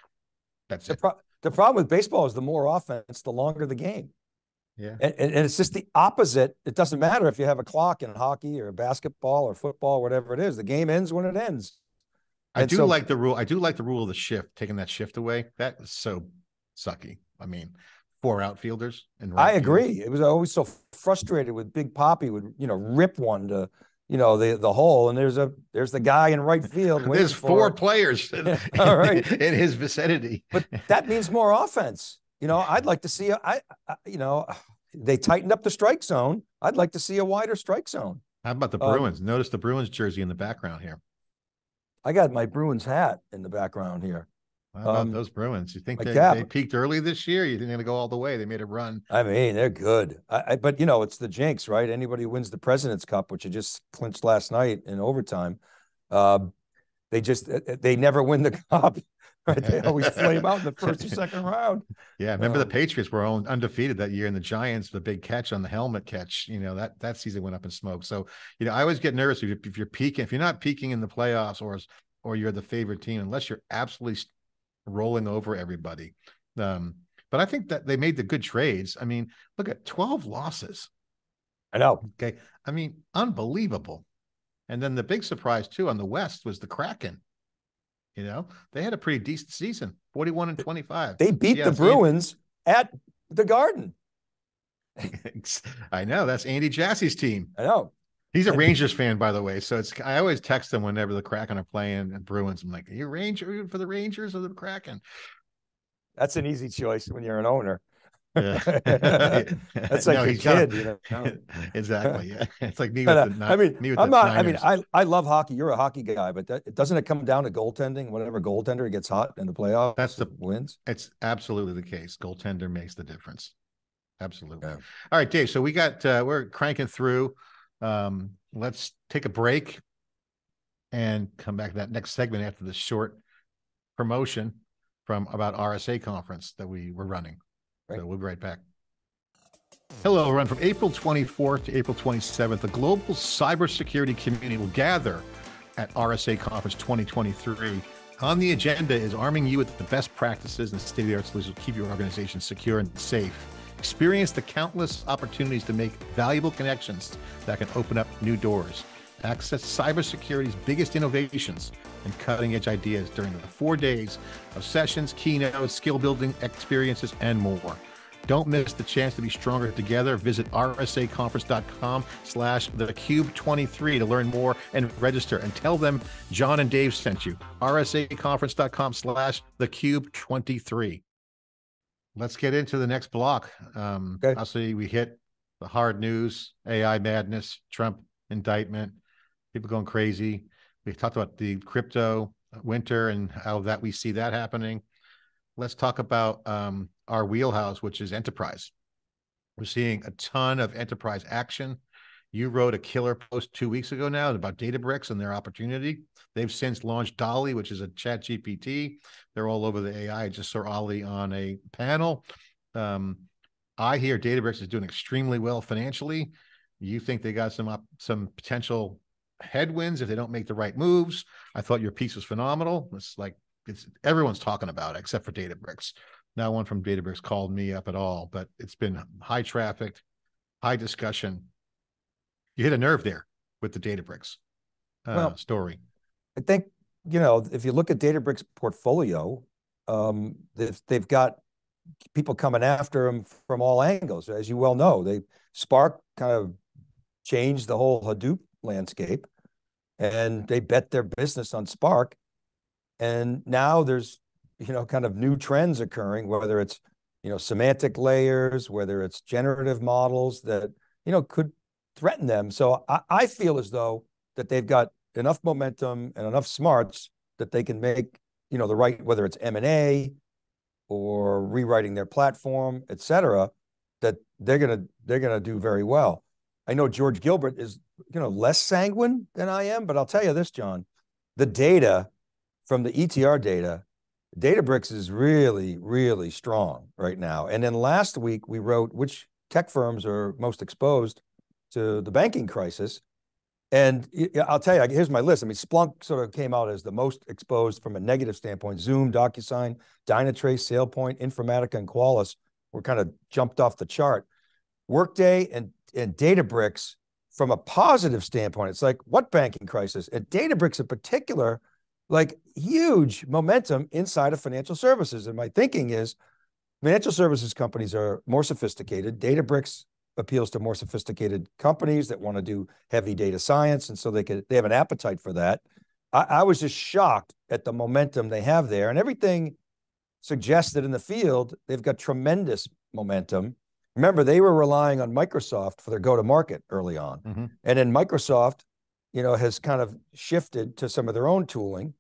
A: That's
B: the
A: it.
B: Pro- the problem with baseball is the more offense, the longer the game.
A: Yeah.
B: And, and, it's just the opposite. It doesn't matter if you have a clock in hockey or basketball or football, whatever it is. The game ends when it ends.
A: I do so, like the rule. I do like the rule of the shift, taking that shift away. That is so sucky. I mean, four outfielders and
B: right I agree. Field. It was always so frustrated with Big Poppy would, you know, rip one to, you know, the the hole, and there's a there's the guy in right field. *laughs*
A: there's four players in, *laughs* All right. *laughs* in his vicinity.
B: But that means more offense. You know, I'd like to see, a, I, I, you know, they tightened up the strike zone. I'd like to see a wider strike zone.
A: How about the um, Bruins? Um, Notice the Bruins jersey in the background here.
B: I got my Bruins hat in the background here.
A: How about um, those Bruins? You think they, they, peaked early this year? You think they're going to go all the way? They made a run.
B: I mean, they're good. I, I, but you know, it's the jinx, right? Anybody who wins the President's Cup, which you just clinched last night in overtime, uh, they just they never win the *laughs* cup. Right? *laughs* They always flame out in the first or *laughs* second round.
A: Yeah, remember um, the Patriots were undefeated that year, and the Giants, the big catch on the helmet catch, you know that that season went up in smoke. So you know, I always get nervous if you're, if you're peaking, if you're not peaking in the playoffs, or or you're the favorite team, unless you're absolutely rolling over everybody. Um, but I think that they made the good trades. I mean, look at 12 losses.
B: I know.
A: Okay. I mean, unbelievable. And then the big surprise too on the West was the Kraken. You know, they had a pretty decent season, 41 and 25.
B: They beat the Bruins at the Garden.
A: I know. That's Andy Jassy's team.
B: I know.
A: He's a Rangers fan, by the way. So it's I always text him whenever the Kraken are playing and Bruins. I'm like, are you Ranger for the Rangers or the Kraken?
B: That's an easy choice when you're an owner. Yeah. *laughs* *laughs* That's like no, a kid, you *laughs* know.
A: exactly. Yeah. It's like me with the,
B: not, I mean, me I'm not, I mean, I, I love hockey. You're a hockey guy, but that, doesn't it come down to goaltending? Whatever goaltender gets hot in the playoffs,
A: that's the
B: wins.
A: It's absolutely the case. Goaltender makes the difference. Absolutely. Yeah. All right, Dave. So we got uh, we're cranking through. Um, let's take a break and come back to that next segment after this short promotion from about RSA conference that we were running. Right. So we'll be right back. Hello, everyone. From April 24th to April 27th, the global cybersecurity community will gather at RSA Conference 2023. On the agenda is arming you with the best practices and state of the art solutions to keep your organization secure and safe. Experience the countless opportunities to make valuable connections that can open up new doors. Access cybersecurity's biggest innovations and cutting edge ideas during the four days of sessions, keynotes, skill building experiences, and more. Don't miss the chance to be stronger together. Visit rsaconference.com slash thecube23 to learn more and register and tell them John and Dave sent you. rsaconference.com slash thecube23. Let's get into the next block. Um, okay. Obviously, we hit the hard news, AI madness, Trump indictment, people going crazy. We talked about the crypto winter and how that we see that happening. Let's talk about um, our wheelhouse, which is enterprise. We're seeing a ton of enterprise action. You wrote a killer post two weeks ago now about Databricks and their opportunity. They've since launched Dolly, which is a chat GPT. They're all over the AI. I just saw Ali on a panel. Um, I hear Databricks is doing extremely well financially. You think they got some up, some potential headwinds if they don't make the right moves. I thought your piece was phenomenal. It's like it's everyone's talking about it except for Databricks. No one from Databricks called me up at all, but it's been high traffic, high discussion. You hit a nerve there with the Databricks uh, well, story.
B: I think you know if you look at Databricks' portfolio, um, they've, they've got people coming after them from all angles. As you well know, they Spark kind of changed the whole Hadoop landscape. and they bet their business on Spark. And now there's, you know, kind of new trends occurring, whether it's, you know, semantic layers, whether it's generative models that, you know, could threaten them. So I, I feel as though that they've got enough momentum and enough smarts that they can make, you know, the right, whether it's M&A or rewriting their platform, et cetera, that they're gonna they're gonna do very well. I know George Gilbert is you know less sanguine than I am, but I'll tell you this, John, the data from the ETR data, Databricks is really really strong right now. And then last week we wrote which tech firms are most exposed to the banking crisis. And I'll tell you, here's my list. I mean, Splunk sort of came out as the most exposed from a negative standpoint. Zoom, DocuSign, Dynatrace, SailPoint, Informatica, and Qualys were kind of jumped off the chart. Workday and, and Databricks, from a positive standpoint, it's like what banking crisis? And Databricks in particular, like huge momentum inside of financial services. And my thinking is financial services companies are more sophisticated. Databricks appeals to more sophisticated companies that want to do heavy data science, and so they could they have an appetite for that. I, I was just shocked at the momentum they have there, and everything suggests that in the field they've got tremendous momentum. Remember, they were relying on Microsoft for their go-to-market early on, mm-hmm. and then Microsoft, you know, has kind of shifted to some of their own tooling.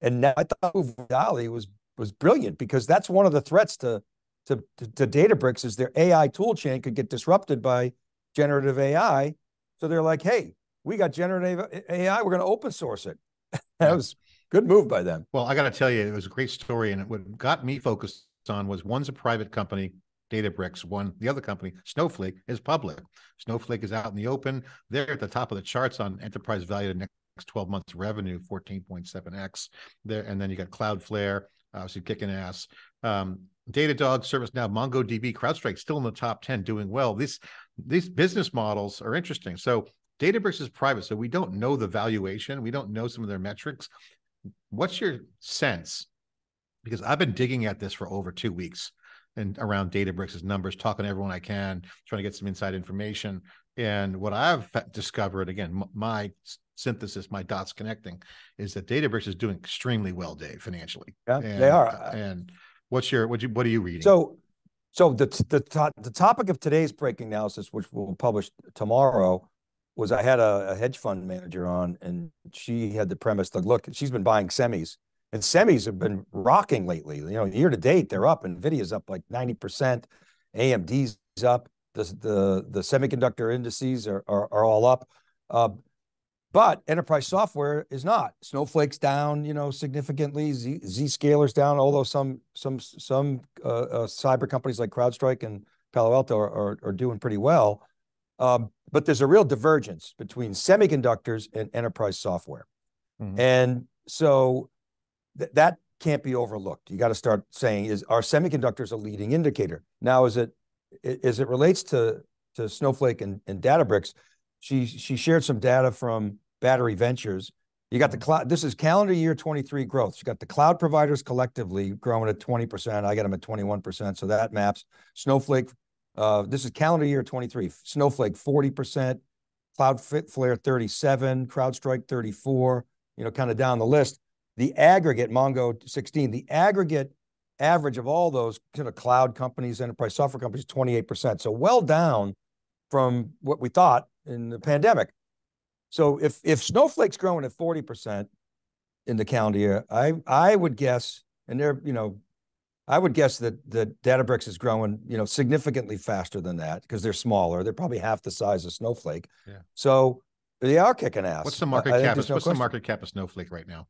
B: And now I thought Dolly was was brilliant because that's one of the threats to to, to, to Databricks is their AI tool chain could get disrupted by generative AI. So they're like, hey, we got generative AI, we're going to open source it. *laughs* that was a good move by them.
A: Well, I got to tell you, it was a great story. And what got me focused on was one's a private company, Databricks. One, the other company, Snowflake, is public. Snowflake is out in the open. They're at the top of the charts on enterprise value next 12 months revenue, 14.7x. There, and then you got Cloudflare, obviously kicking ass. Um, Datadog, ServiceNow, MongoDB, CrowdStrike still in the top 10 doing well. These these business models are interesting. So Databricks is private, so we don't know the valuation. We don't know some of their metrics. What's your sense? Because I've been digging at this for over two weeks and around Databricks' numbers, talking to everyone I can, trying to get some inside information. And what I've discovered, again, my synthesis, my dots connecting, is that Databricks is doing extremely well, Dave, financially.
B: Yeah,
A: and,
B: they are.
A: And What's your what you what are you reading?
B: So, so the the to, the topic of today's breaking analysis, which we'll publish tomorrow, was I had a, a, hedge fund manager on, and she had the premise that look, she's been buying semis, and semis have been rocking lately. You know, year to date they're up, Nvidia's up like ninety percent, AMD's up, the the the semiconductor indices are are, are all up. Uh, but enterprise software is not. Snowflake's down, you know, significantly. Z, Zscaler's down, although some some some uh, uh, cyber companies like CrowdStrike and Palo Alto are, are, are doing pretty well. Um, but there's a real divergence between semiconductors and enterprise software, mm-hmm. and so th- that can't be overlooked. You got to start saying, is are semiconductors a leading indicator? Now, as it as it relates to to Snowflake and, and Databricks, she she shared some data from Battery Ventures. You got the cloud. This is calendar year 23 growth. You got the cloud providers collectively growing at 20%. I got them at 21%. So that maps Snowflake. Uh, this is calendar year 23. Snowflake 40%, Cloudflare 37, CrowdStrike 34. You know, kind of down the list. The aggregate Mongo 16. The aggregate average of all those kind of cloud companies, enterprise software companies, 28%. So well down from what we thought in the pandemic. So if if Snowflake's growing at 40% in the calendar year, I I would guess, and they're, you know, I would guess that that Databricks is growing, you know, significantly faster than that because they're smaller. They're probably half the size of Snowflake. Yeah. So they are kicking ass.
A: What's the market I, cap? I no what's question. the market cap of Snowflake right now?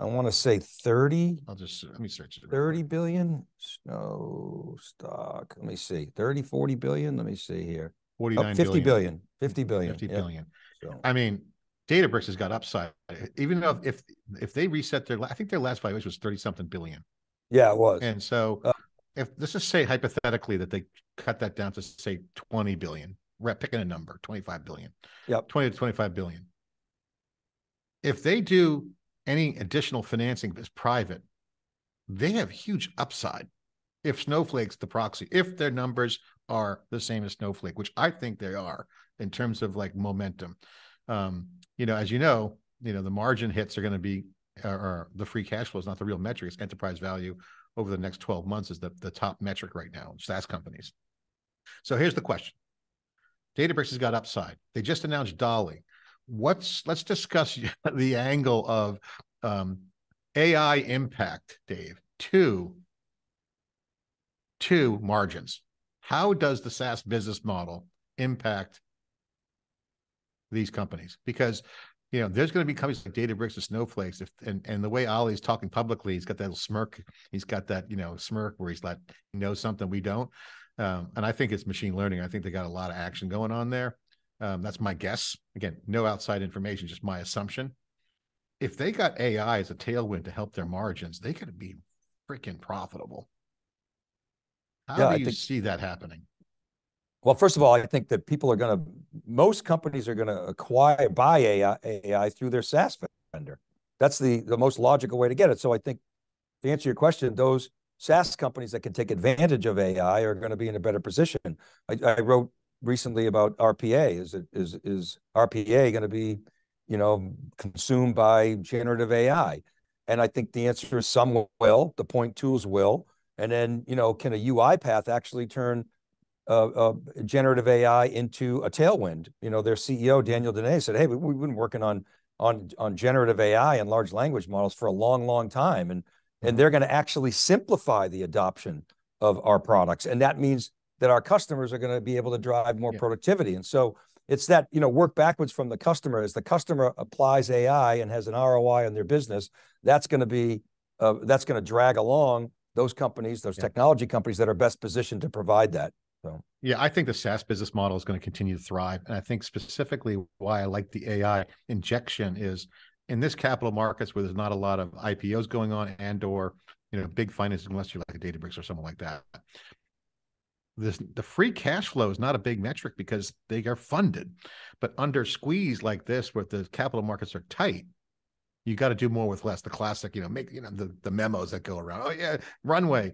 B: I want to say 30.
A: I'll just let me search it.
B: 30 billion snow stock. Let me see. 30, 40 billion. Let me see here.
A: 49
B: oh, 50 billion. billion 50 billion
A: 50 billion so. i mean databricks has got upside even though if if they reset their i think their last valuation was 30 something billion
B: yeah it was
A: and so uh, if let's just say hypothetically that they cut that down to say 20 billion we're picking a number 25 billion
B: yep
A: 20 to 25 billion if they do any additional financing that's private they have huge upside if snowflake's the proxy if their numbers are the same as Snowflake, which I think they are in terms of like momentum. Um, you know, as you know, you know, the margin hits are going to be, or, or the free cash flow is not the real metric. It's enterprise value over the next 12 months is the, the top metric right now, SaaS companies. So here's the question. Databricks has got upside. They just announced Dolly. What's let's discuss *laughs* the angle of um, AI impact, Dave, to to margins. How does the SaaS business model impact these companies? Because you know, there's going to be companies like Databricks or Snowflakes. If and and the way Ali's talking publicly, he's got that little smirk. He's got that you know smirk where he's like he knows something we don't. Um, and I think it's machine learning. I think they got a lot of action going on there. Um, that's my guess. Again, no outside information, just my assumption. If they got AI as a tailwind to help their margins, they could be freaking profitable. How yeah, do I you think, see that happening?
B: Well, first of all, I think that people are going to, most companies are going to acquire, buy AI, AI through their SaaS vendor. That's the, the most logical way to get it. So I think to answer your question, those SaaS companies that can take advantage of AI are going to be in a better position. I, I wrote recently about RPA. Is it is is RPA going to be, you know, consumed by generative AI? And I think the answer is some will. The point tools will. And then, you know, can a UiPath actually turn uh, uh, generative AI into a tailwind? You know, their CEO Daniel Dines said, "Hey, we, we've been working on on on generative AI and large language models for a long, long time, and and they're going to actually simplify the adoption of our products, and that means that our customers are going to be able to drive more yeah. productivity. And so it's that you know work backwards from the customer as the customer applies AI and has an ROI on their business. That's going to be uh, that's going to drag along those companies, those yeah. technology companies that are best positioned to provide that. So
A: yeah, I think the SaaS business model is going to continue to thrive, and I think specifically why I like the AI injection is in this capital markets where there's not a lot of IPOs going on and or you know big financing unless you're like a Databricks or something like that. This the free cash flow is not a big metric because they are funded, but under squeeze like this, where the capital markets are tight, you got to do more with less. The classic, you know, make you know the the memos that go around. Oh yeah, runway.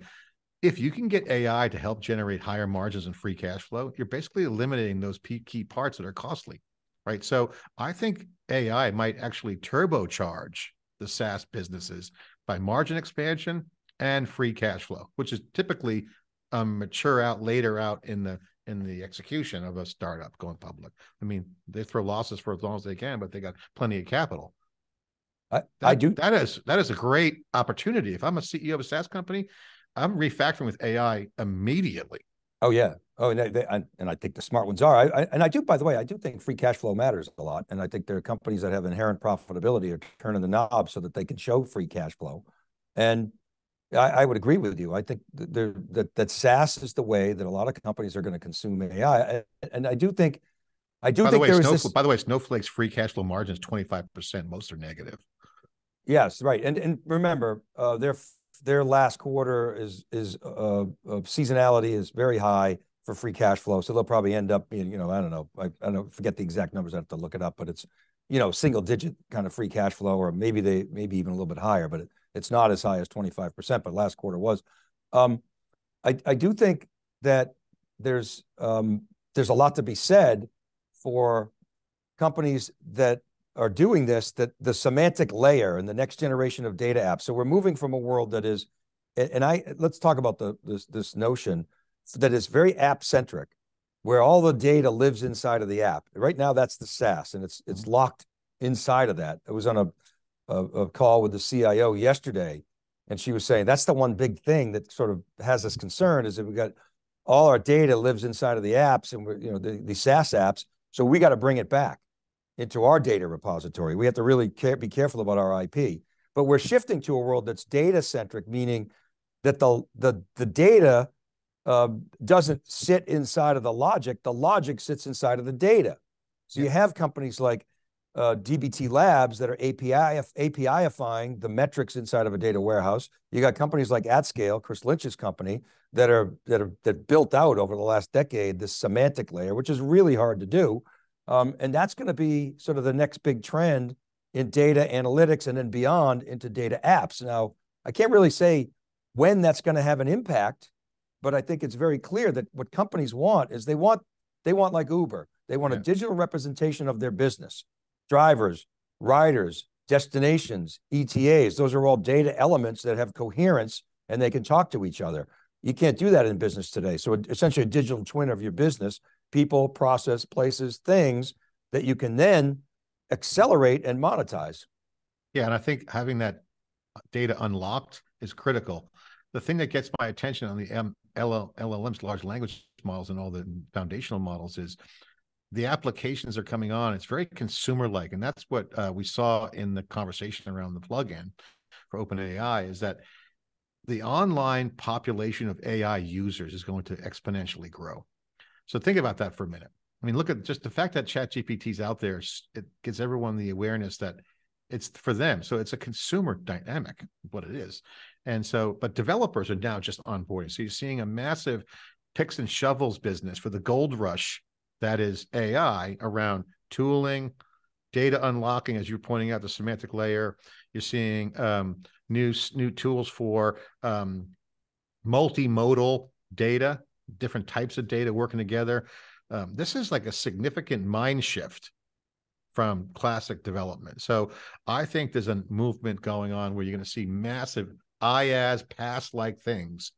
A: If you can get AI to help generate higher margins and free cash flow, you're basically eliminating those key parts that are costly, right? So I think AI might actually turbocharge the SaaS businesses by margin expansion and free cash flow, which is typically um, mature out later out in the in the execution of a startup going public. I mean, they throw losses for as long as they can, but they got plenty of capital.
B: I, that, I do.
A: That is that is a great opportunity. If I'm a CEO of a SaaS company, I'm refactoring with AI immediately.
B: Oh yeah. Oh, and, they, I, and I think the smart ones are. I, I, and I do, by the way, I do think free cash flow matters a lot. And I think there are companies that have inherent profitability are turning the knob so that they can show free cash flow. And I, I would agree with you. I think that, that that SaaS is the way that a lot of companies are going to consume AI. And, and I do think, I do by think the way,
A: this... By the way, Snowflake's free cash flow margin is 25%. Most are negative.
B: Yes, right. And and remember, uh, their their last quarter is is uh, seasonality is very high for free cash flow, so they'll probably end up being, you know, I don't know, I, I don't forget the exact numbers. I have to look it up, but it's you know single digit kind of free cash flow, or maybe they maybe even a little bit higher, but it, it's not as high as twenty five percent. But last quarter was. Um, I I do think that there's um, there's a lot to be said for companies that are doing this that the semantic layer and the next generation of data apps. So we're moving from a world that is, and I let's talk about the this this notion that is very app centric, where all the data lives inside of the app. Right now, that's the SaaS, and it's it's locked inside of that. It was on a, a, a call with the CIO yesterday, and she was saying that's the one big thing that sort of has us concerned is that we've got all our data lives inside of the apps and we're you know the, the SaaS apps. So we got to bring it back into our data repository. We have to really care, be careful about our IP. But we're shifting to a world that's data centric, meaning that the the the data uh, doesn't sit inside of the logic. The logic sits inside of the data. So you have companies like uh, DBT Labs that are API APIifying the metrics inside of a data warehouse. You got companies like AtScale, Chris Lynch's company, that are that are that built out over the last decade this semantic layer, which is really hard to do. Um, and that's going to be sort of the next big trend in data analytics and then beyond into data apps. Now, I can't really say when that's going to have an impact, but I think it's very clear that what companies want is they want they want like Uber. They want yeah. a digital representation of their business. Drivers, riders, destinations, ETAs. Those are all data elements that have coherence and they can talk to each other. You can't do that in business today. So essentially a digital twin of your business, people, process, places, things that you can then accelerate and monetize.
A: Yeah, and I think having that data unlocked is critical. The thing that gets my attention on the M- LL, LLMs, large language models, and all the foundational models is the applications are coming on. It's very consumer like, and that's what uh, we saw in the conversation around the plugin for OpenAI is that the online population of AI users is going to exponentially grow. So think about that for a minute. I mean, look at just the fact that ChatGPT is out there. It gives everyone the awareness that it's for them. So it's a consumer dynamic, what it is. And so, but developers are now just onboarding. So you're seeing a massive picks and shovels business for the gold rush that is AI around tooling, data unlocking, as you're pointing out, the semantic layer. You're seeing um, new new tools for um, multimodal data, different types of data working together. Um, this is like a significant mind shift from classic development. So I think there's a movement going on where you're going to see massive IaaS PaaS like things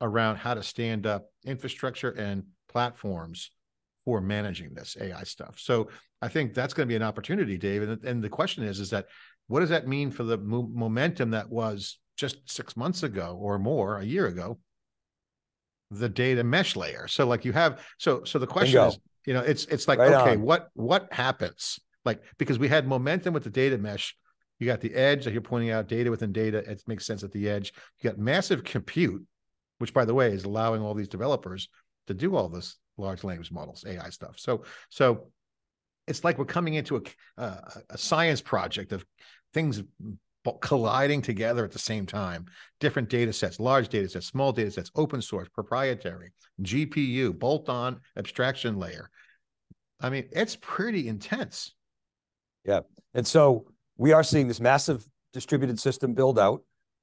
A: around how to stand up infrastructure and platforms for managing this AI stuff. So I think that's going to be an opportunity, Dave. And, and the question is, is that what does that mean for the mo- momentum that was just six months ago or more, a year ago, the data mesh layer? So like you have, so so the question Bingo. is, you know, it's it's like right okay, on. what what happens? Like because we had momentum with the data mesh. You got the edge, like you're pointing out, data within data. It makes sense at the edge. You got massive compute, which by the way is allowing all these developers to do all this large language models, AI stuff. So so it's like we're coming into a, uh, a science project of things colliding together at the same time. Different data sets large data sets small data sets open source proprietary gpu bolt on abstraction layer. I mean it's pretty intense.
B: Yeah. And so we are seeing this massive distributed system build out.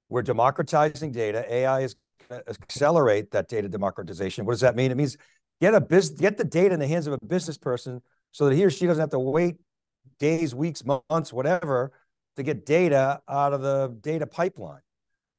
B: We're democratizing data. Ai is accelerate that data democratization. What does that mean? It means get a business get the data in the hands of a business person so that he or she doesn't have to wait days, weeks, months, whatever, to get data out of the data pipeline.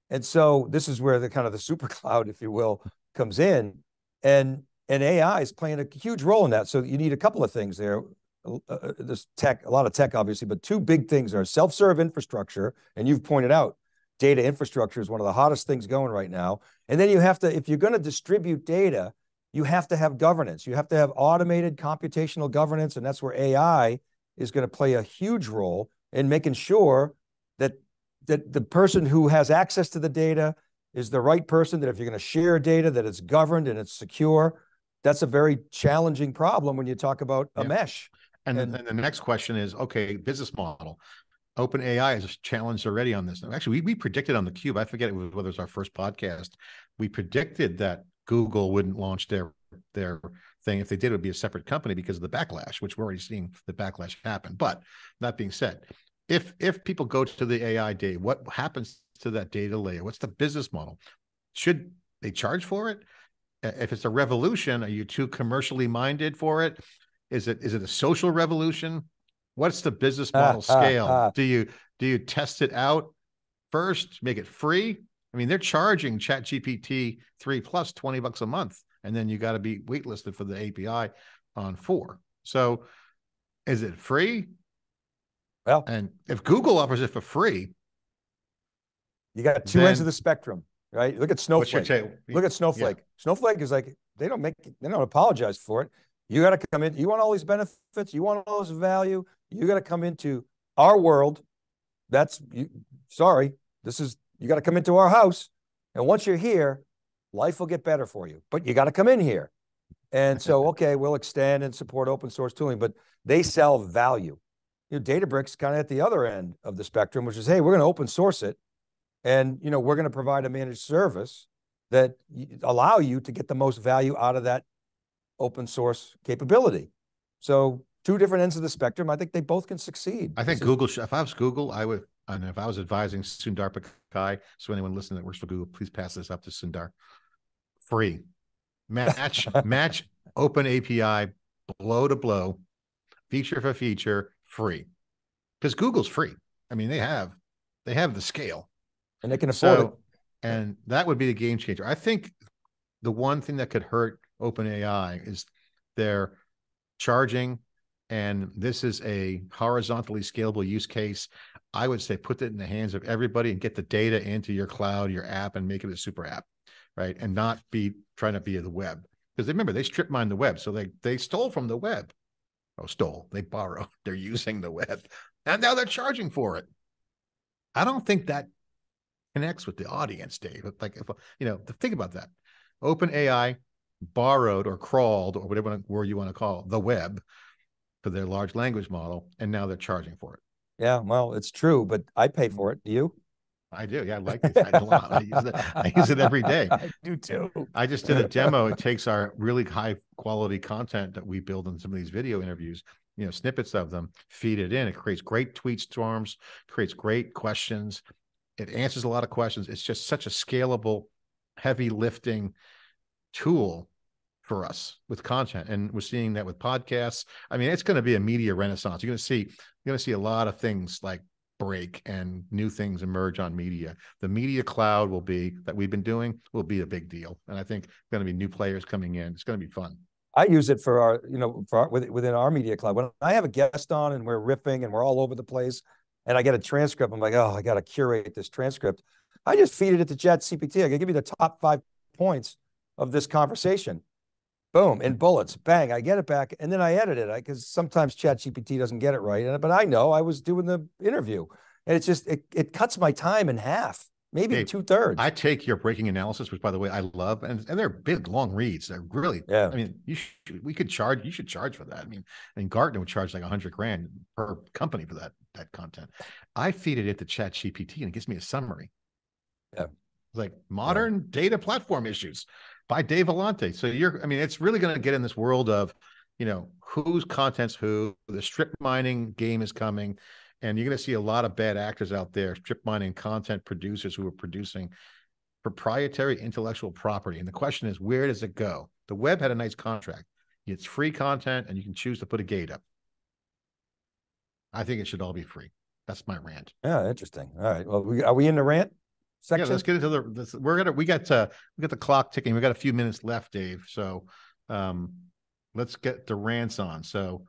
B: And so this is where the kind of the super *laughs* cloud, if you will, comes in. And and AI is playing a huge role in that. So you need a couple of things there. Uh, uh this tech, a lot of tech, obviously, but two big things are self-serve infrastructure, and you've pointed out data infrastructure is one of the hottest things going right now. And then you have to, if you're going to distribute data, you have to have governance. You have to have automated computational governance. And that's where AI is going to play a huge role in making sure that, that the person who has access to the data is the right person, that if you're going to share data, that it's governed and it's secure. That's a very challenging problem when you talk about a mesh.
A: And, and then the next question is, okay, business model. OpenAI is challenged already on this. Actually, we, we predicted on the cube. I forget it was whether it was our first podcast. We predicted that Google wouldn't launch their their thing. If they did, it would be a separate company because of the backlash, which we're already seeing the backlash happen. But that being said, if if people go to the AI day, what happens to that data layer? What's the business model? Should they charge for it? If it's a revolution, are you too commercially minded for it? Is it is it a social revolution? What's the business model *laughs* scale? do you do you test it out first, make it free, I mean, they're charging ChatGPT 3 plus 20 bucks a month, and then you got to be waitlisted for the API on four. So is it free?
B: Well,
A: and if Google offers it for free,
B: you got two then, ends of the spectrum, right? Look at Snowflake. Look at Snowflake. Yeah. Snowflake is like they don't make they don't apologize for it. You got to come in. You want all these benefits. You want all this value. You got to come into our world. That's you, sorry. This is you got to come into our house. And once you're here, life will get better for you. But you got to come in here. And so, *laughs* okay, we'll extend and support open source tooling, but they sell value. You know, Databricks kind of at the other end of the spectrum, which is, hey, we're going to open source it, and you know, we're going to provide a managed service that allow you to get the most value out of that open source capability. So, two different ends of the spectrum. I think they both can succeed.
A: I think Google. If I was Google, I would and if I was advising Sundar Pichai, so anyone listening that works for Google, please pass this up to Sundar. Free. Match, match *laughs* OpenAI, blow to blow, feature for feature, free. because Google's free. I mean, they have they have the scale,
B: and they can afford
A: so,
B: it.
A: And that would be the game changer. I think the one thing that could hurt OpenAI is their charging, and this is a horizontally scalable use case. I would say put it in the hands of everybody and get the data into your cloud, your app, and make it a super app, right? And not be trying to be the web because remember they strip mine the web, so they they stole from the web. Oh, stole. They borrow. *laughs* They're using the web, and now they're charging for it. I don't think that connects with the audience, Dave. Like, if you know, think about that. Open AI borrowed or crawled or whatever word you want to call it, the web for their large language model, and now they're charging for it.
B: Yeah, well, it's true, but I pay mm. for it. Do you?
A: I do. Yeah, I like this *laughs* a lot. I use, it, I use it every day.
B: I do too.
A: I just did a demo. It takes our really high quality content that we build in some of these video interviews, you know, snippets of them, feed it in. It creates great tweet storms, creates great questions. It answers a lot of questions. It's just such a scalable, heavy lifting tool for us with content and we're seeing that with podcasts. I mean it's going to be a media renaissance. You're going to see you're going to see a lot of things like break and new things emerge on media. The media cloud will be that we've been doing will be a big deal and i think going to be new players coming in. It's going to be fun.
B: I use it for our you know for our, within our media cloud. When i have a guest on and we're riffing and we're all over the place and i get a transcript i'm like oh i got to curate this transcript. I just feed it into chat gpt i can give you the top five points of this conversation boom in bullets bang i get it back and then i edit it because sometimes chat gpt doesn't get it right but i know i was doing the interview and it's just it, it cuts my time in half maybe hey, two-thirds.
A: I take your breaking analysis which by the way i love and, and they're big long reads they're really yeah. I mean you should, we could charge you should charge for that i mean and gartner would charge like a hundred grand per company for that that content. I feed it into chat gpt and it gives me a summary.
B: Yeah.
A: Like modern yeah. data platform issues by Dave Vellante. So you're, I mean, it's really going to get in this world of, you know, whose content's who. The strip mining game is coming, and you're going to see a lot of bad actors out there, strip mining content producers who are producing proprietary intellectual property. And the question is, where does it go? The web had a nice contract. It's free content, and you can choose to put a gate up. I think it should all be free. That's my rant.
B: Yeah, interesting. All right. Well, we, are we in the rant?
A: Section? Yeah, let's get into the. This, we're gonna we got uh we got the clock ticking. We got a few minutes left, Dave. So, um, let's get the rants on. So,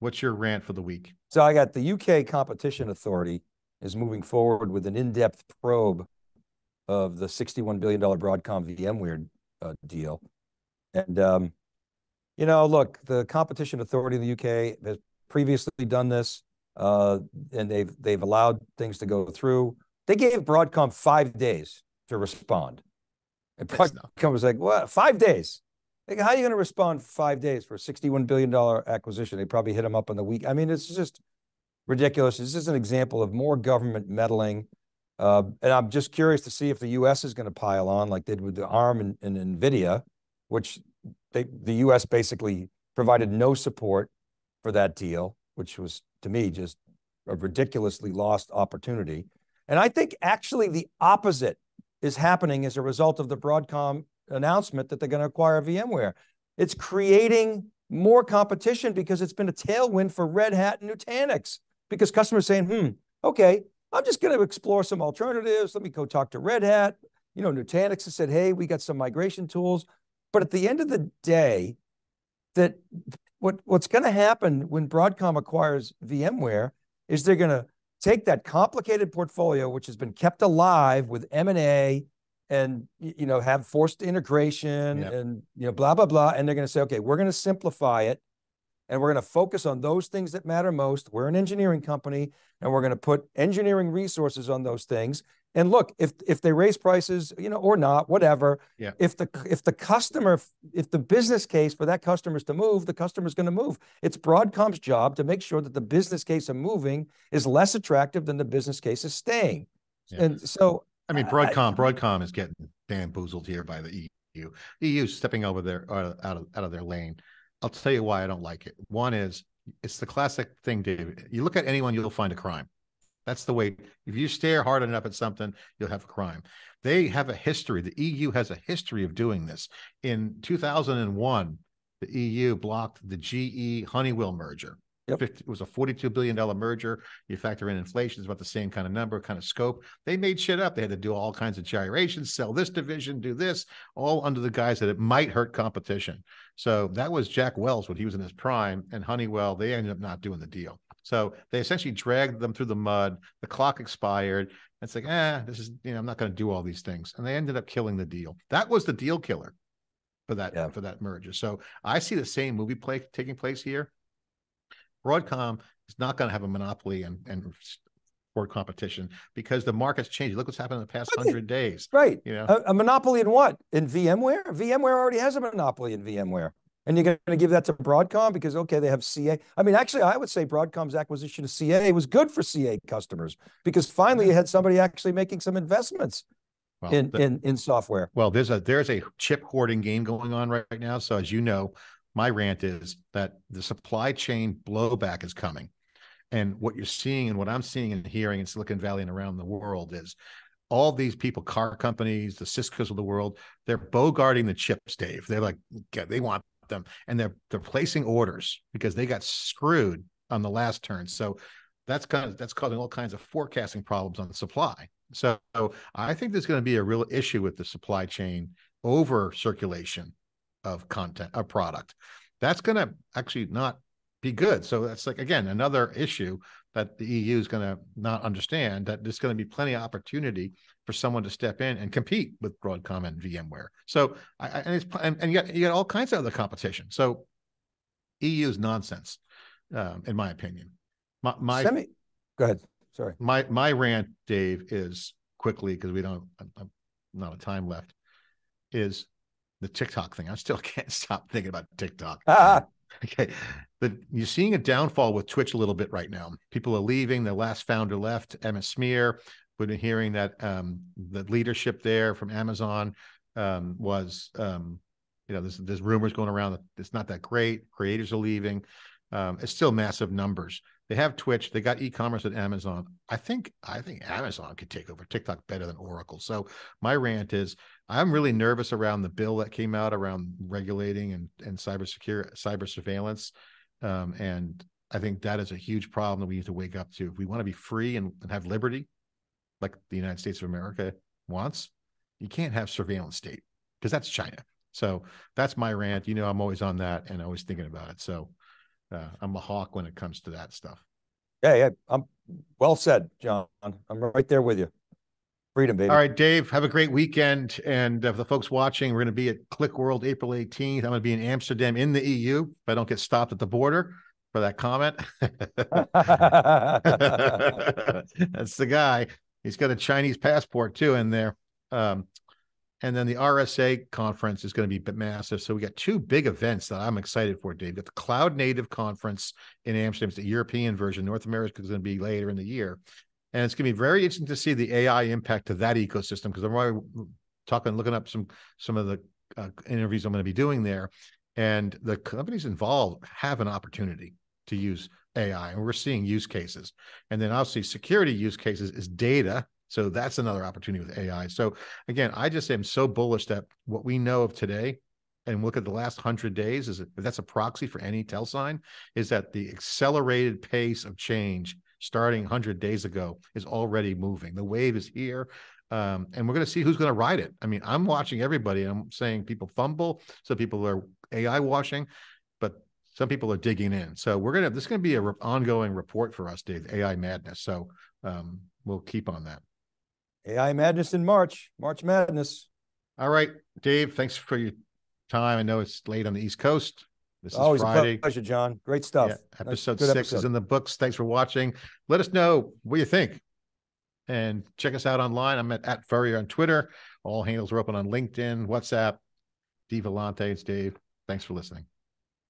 A: what's your rant for the week?
B: So I got the UK Competition Authority is moving forward with an in-depth probe of the $61 billion Broadcom VMware uh, deal. And, um, you know, look, the Competition Authority in the UK has previously done this, uh, and they've they've allowed things to go through. They gave Broadcom five days to respond. And Broadcom was like, what? Five days? Like, how are you going to respond five days for a $61 billion acquisition? They probably hit them up on the week. I mean, it's just ridiculous. This is an example of more government meddling. Uh, and I'm just curious to see if the U.S. is going to pile on like they did with the ARM and, and NVIDIA, which they, the U.S. basically provided no support for that deal, which was, to me, just a ridiculously lost opportunity. And I think actually the opposite is happening as a result of the Broadcom announcement that they're going to acquire VMware. It's creating more competition because it's been a tailwind for Red Hat and Nutanix because customers saying, hmm, okay, I'm just going to explore some alternatives. Let me go talk to Red Hat. You know, Nutanix has said, hey, we got some migration tools. But at the end of the day, that what, what's going to happen when Broadcom acquires VMware is they're going to take that complicated portfolio, which has been kept alive with M&A and, you know, have forced integration yep. and, you know, blah, blah, blah. And they're going to say, okay, we're going to simplify it and we're going to focus on those things that matter most. We're an engineering company and we're going to put engineering resources on those things. And look, if if they raise prices, you know, or not, whatever.
A: Yeah.
B: If the if the customer, if the business case for that customer is to move, the customer is going to move. It's Broadcom's job to make sure that the business case of moving is less attractive than the business case of staying. Yeah. And so,
A: I mean, Broadcom, I, Broadcom is getting bamboozled here by the EU. EU stepping over their uh, out of out of their lane. I'll tell you why I don't like it. One is it's the classic thing, David. You look at anyone, you'll find a crime. That's the way. If you stare hard enough at something, you'll have a crime. They have a history. The EU has a history of doing this. In 2001, the EU blocked the GE Honeywell merger. Yep. it was a $42 billion merger. You factor in inflation, it's about the same kind of number, kind of scope. They made shit up. They had to do all kinds of gyrations, sell this division, do this, all under the guise that it might hurt competition. So that was Jack Welch when he was in his prime, and Honeywell, they ended up not doing the deal. So they essentially dragged them through the mud. The clock expired. It's like, eh, this is, you know, I'm not going to do all these things. And they ended up killing the deal. That was the deal killer for that yeah. for that merger. So I see the same movie play taking place here. Broadcom is not going to have a monopoly and and for competition because the market's changed. Look what's happened in the past hundred days.
B: Right. You know, a, a, monopoly in what? In VMware? VMware already has a monopoly in VMware. And you're going to give that to Broadcom because okay, they have CA. I mean, actually, I would say Broadcom's acquisition of CA was good for CA customers because finally you had somebody actually making some investments well, in, the, in in software.
A: Well, there's a there's a chip hoarding game going on right, right now. So as you know, my rant is that the supply chain blowback is coming. And what you're seeing and what I'm seeing and hearing in Silicon Valley and around the world is all these people, car companies, the Cisco's of the world, they're bogarting the chips, Dave. They're like, they want them and they're they're placing orders because they got screwed on the last turn. So that's kind of that's causing all kinds of forecasting problems on supply. So I think there's going to be a real issue with the supply chain over circulation of content, a product. That's going to actually not be good. So that's like again another issue that the EU is going to not understand that there's going to be plenty of opportunity for someone to step in and compete with Broadcom and VMware. So I, and it's and, and you got you got all kinds of other competition. So EU is nonsense, um, in my opinion. My, my
B: Semi- go ahead. Sorry.
A: My my rant, Dave, is quickly because we don't I'm not a time left. Is the TikTok thing? I still *laughs* can't stop thinking about TikTok. *laughs* Ah. Okay, the, you're seeing a downfall with Twitch a little bit right now. People are leaving. The last founder left, Emmett Shear. We've been hearing that um, the leadership there from Amazon um, was, um, you know, there's, there's rumors going around that it's not that great. Creators are leaving. Um, it's still massive numbers. They have Twitch. They got e-commerce at Amazon. I think I think Amazon could take over TikTok better than Oracle. So my rant is I'm really nervous around the bill that came out around regulating and and cyber secure cyber surveillance. Um, and I think that is a huge problem that we need to wake up to. If we want to be free and, and have liberty, like the United States of America wants, you can't have surveillance state because that's China. So that's my rant. You know, I'm always on that and always thinking about it. So uh, I'm a hawk when it comes to that stuff.
B: Yeah, yeah, I'm well said, John. I'm right there with you. Freedom, baby.
A: All right, Dave. Have a great weekend. And uh, for the folks watching, we're going to be at Qlik World April 18th. I'm going to be in Amsterdam in the EU if I don't get stopped at the border for that comment. *laughs* *laughs* That's the guy. He's got a Chinese passport too in there. Um, and then the RSA conference is going to be massive. So we got two big events that I'm excited for, Dave. got the Cloud Native Conference in Amsterdam. It's the European version. North America is going to be later in the year. And it's going to be very interesting to see the AI impact to that ecosystem because I'm already talking, looking up some some of the uh, interviews I'm going to be doing there. And the companies involved have an opportunity to use AI, and we're seeing use cases. And then obviously, security use cases is data so that's another opportunity with AI. So again, I just am so bullish that what we know of today and look at the last hundred days is that that's a proxy for any tell sign is that the accelerated pace of change starting 100 days ago is already moving. The wave is here. Um, and we're going to see who's going to ride it. I mean, I'm watching everybody. I'm saying people fumble. so people are AI washing, some people are digging in. So we're going to, this is going to be an re- ongoing report for us, Dave, AI madness. So um, we'll keep on that.
B: AI Madness in March, March Madness.
A: All right, Dave, thanks for your time. I know it's late on the East Coast. This is Always Friday.
B: a pleasure, John. Great stuff. Yeah,
A: episode six episode. is in the books. Thanks for watching. Let us know what you think. And check us out online. I'm at, at Furrier on Twitter. All handles are open on LinkedIn, WhatsApp. Dave Vellante. It's Dave. Thanks for listening.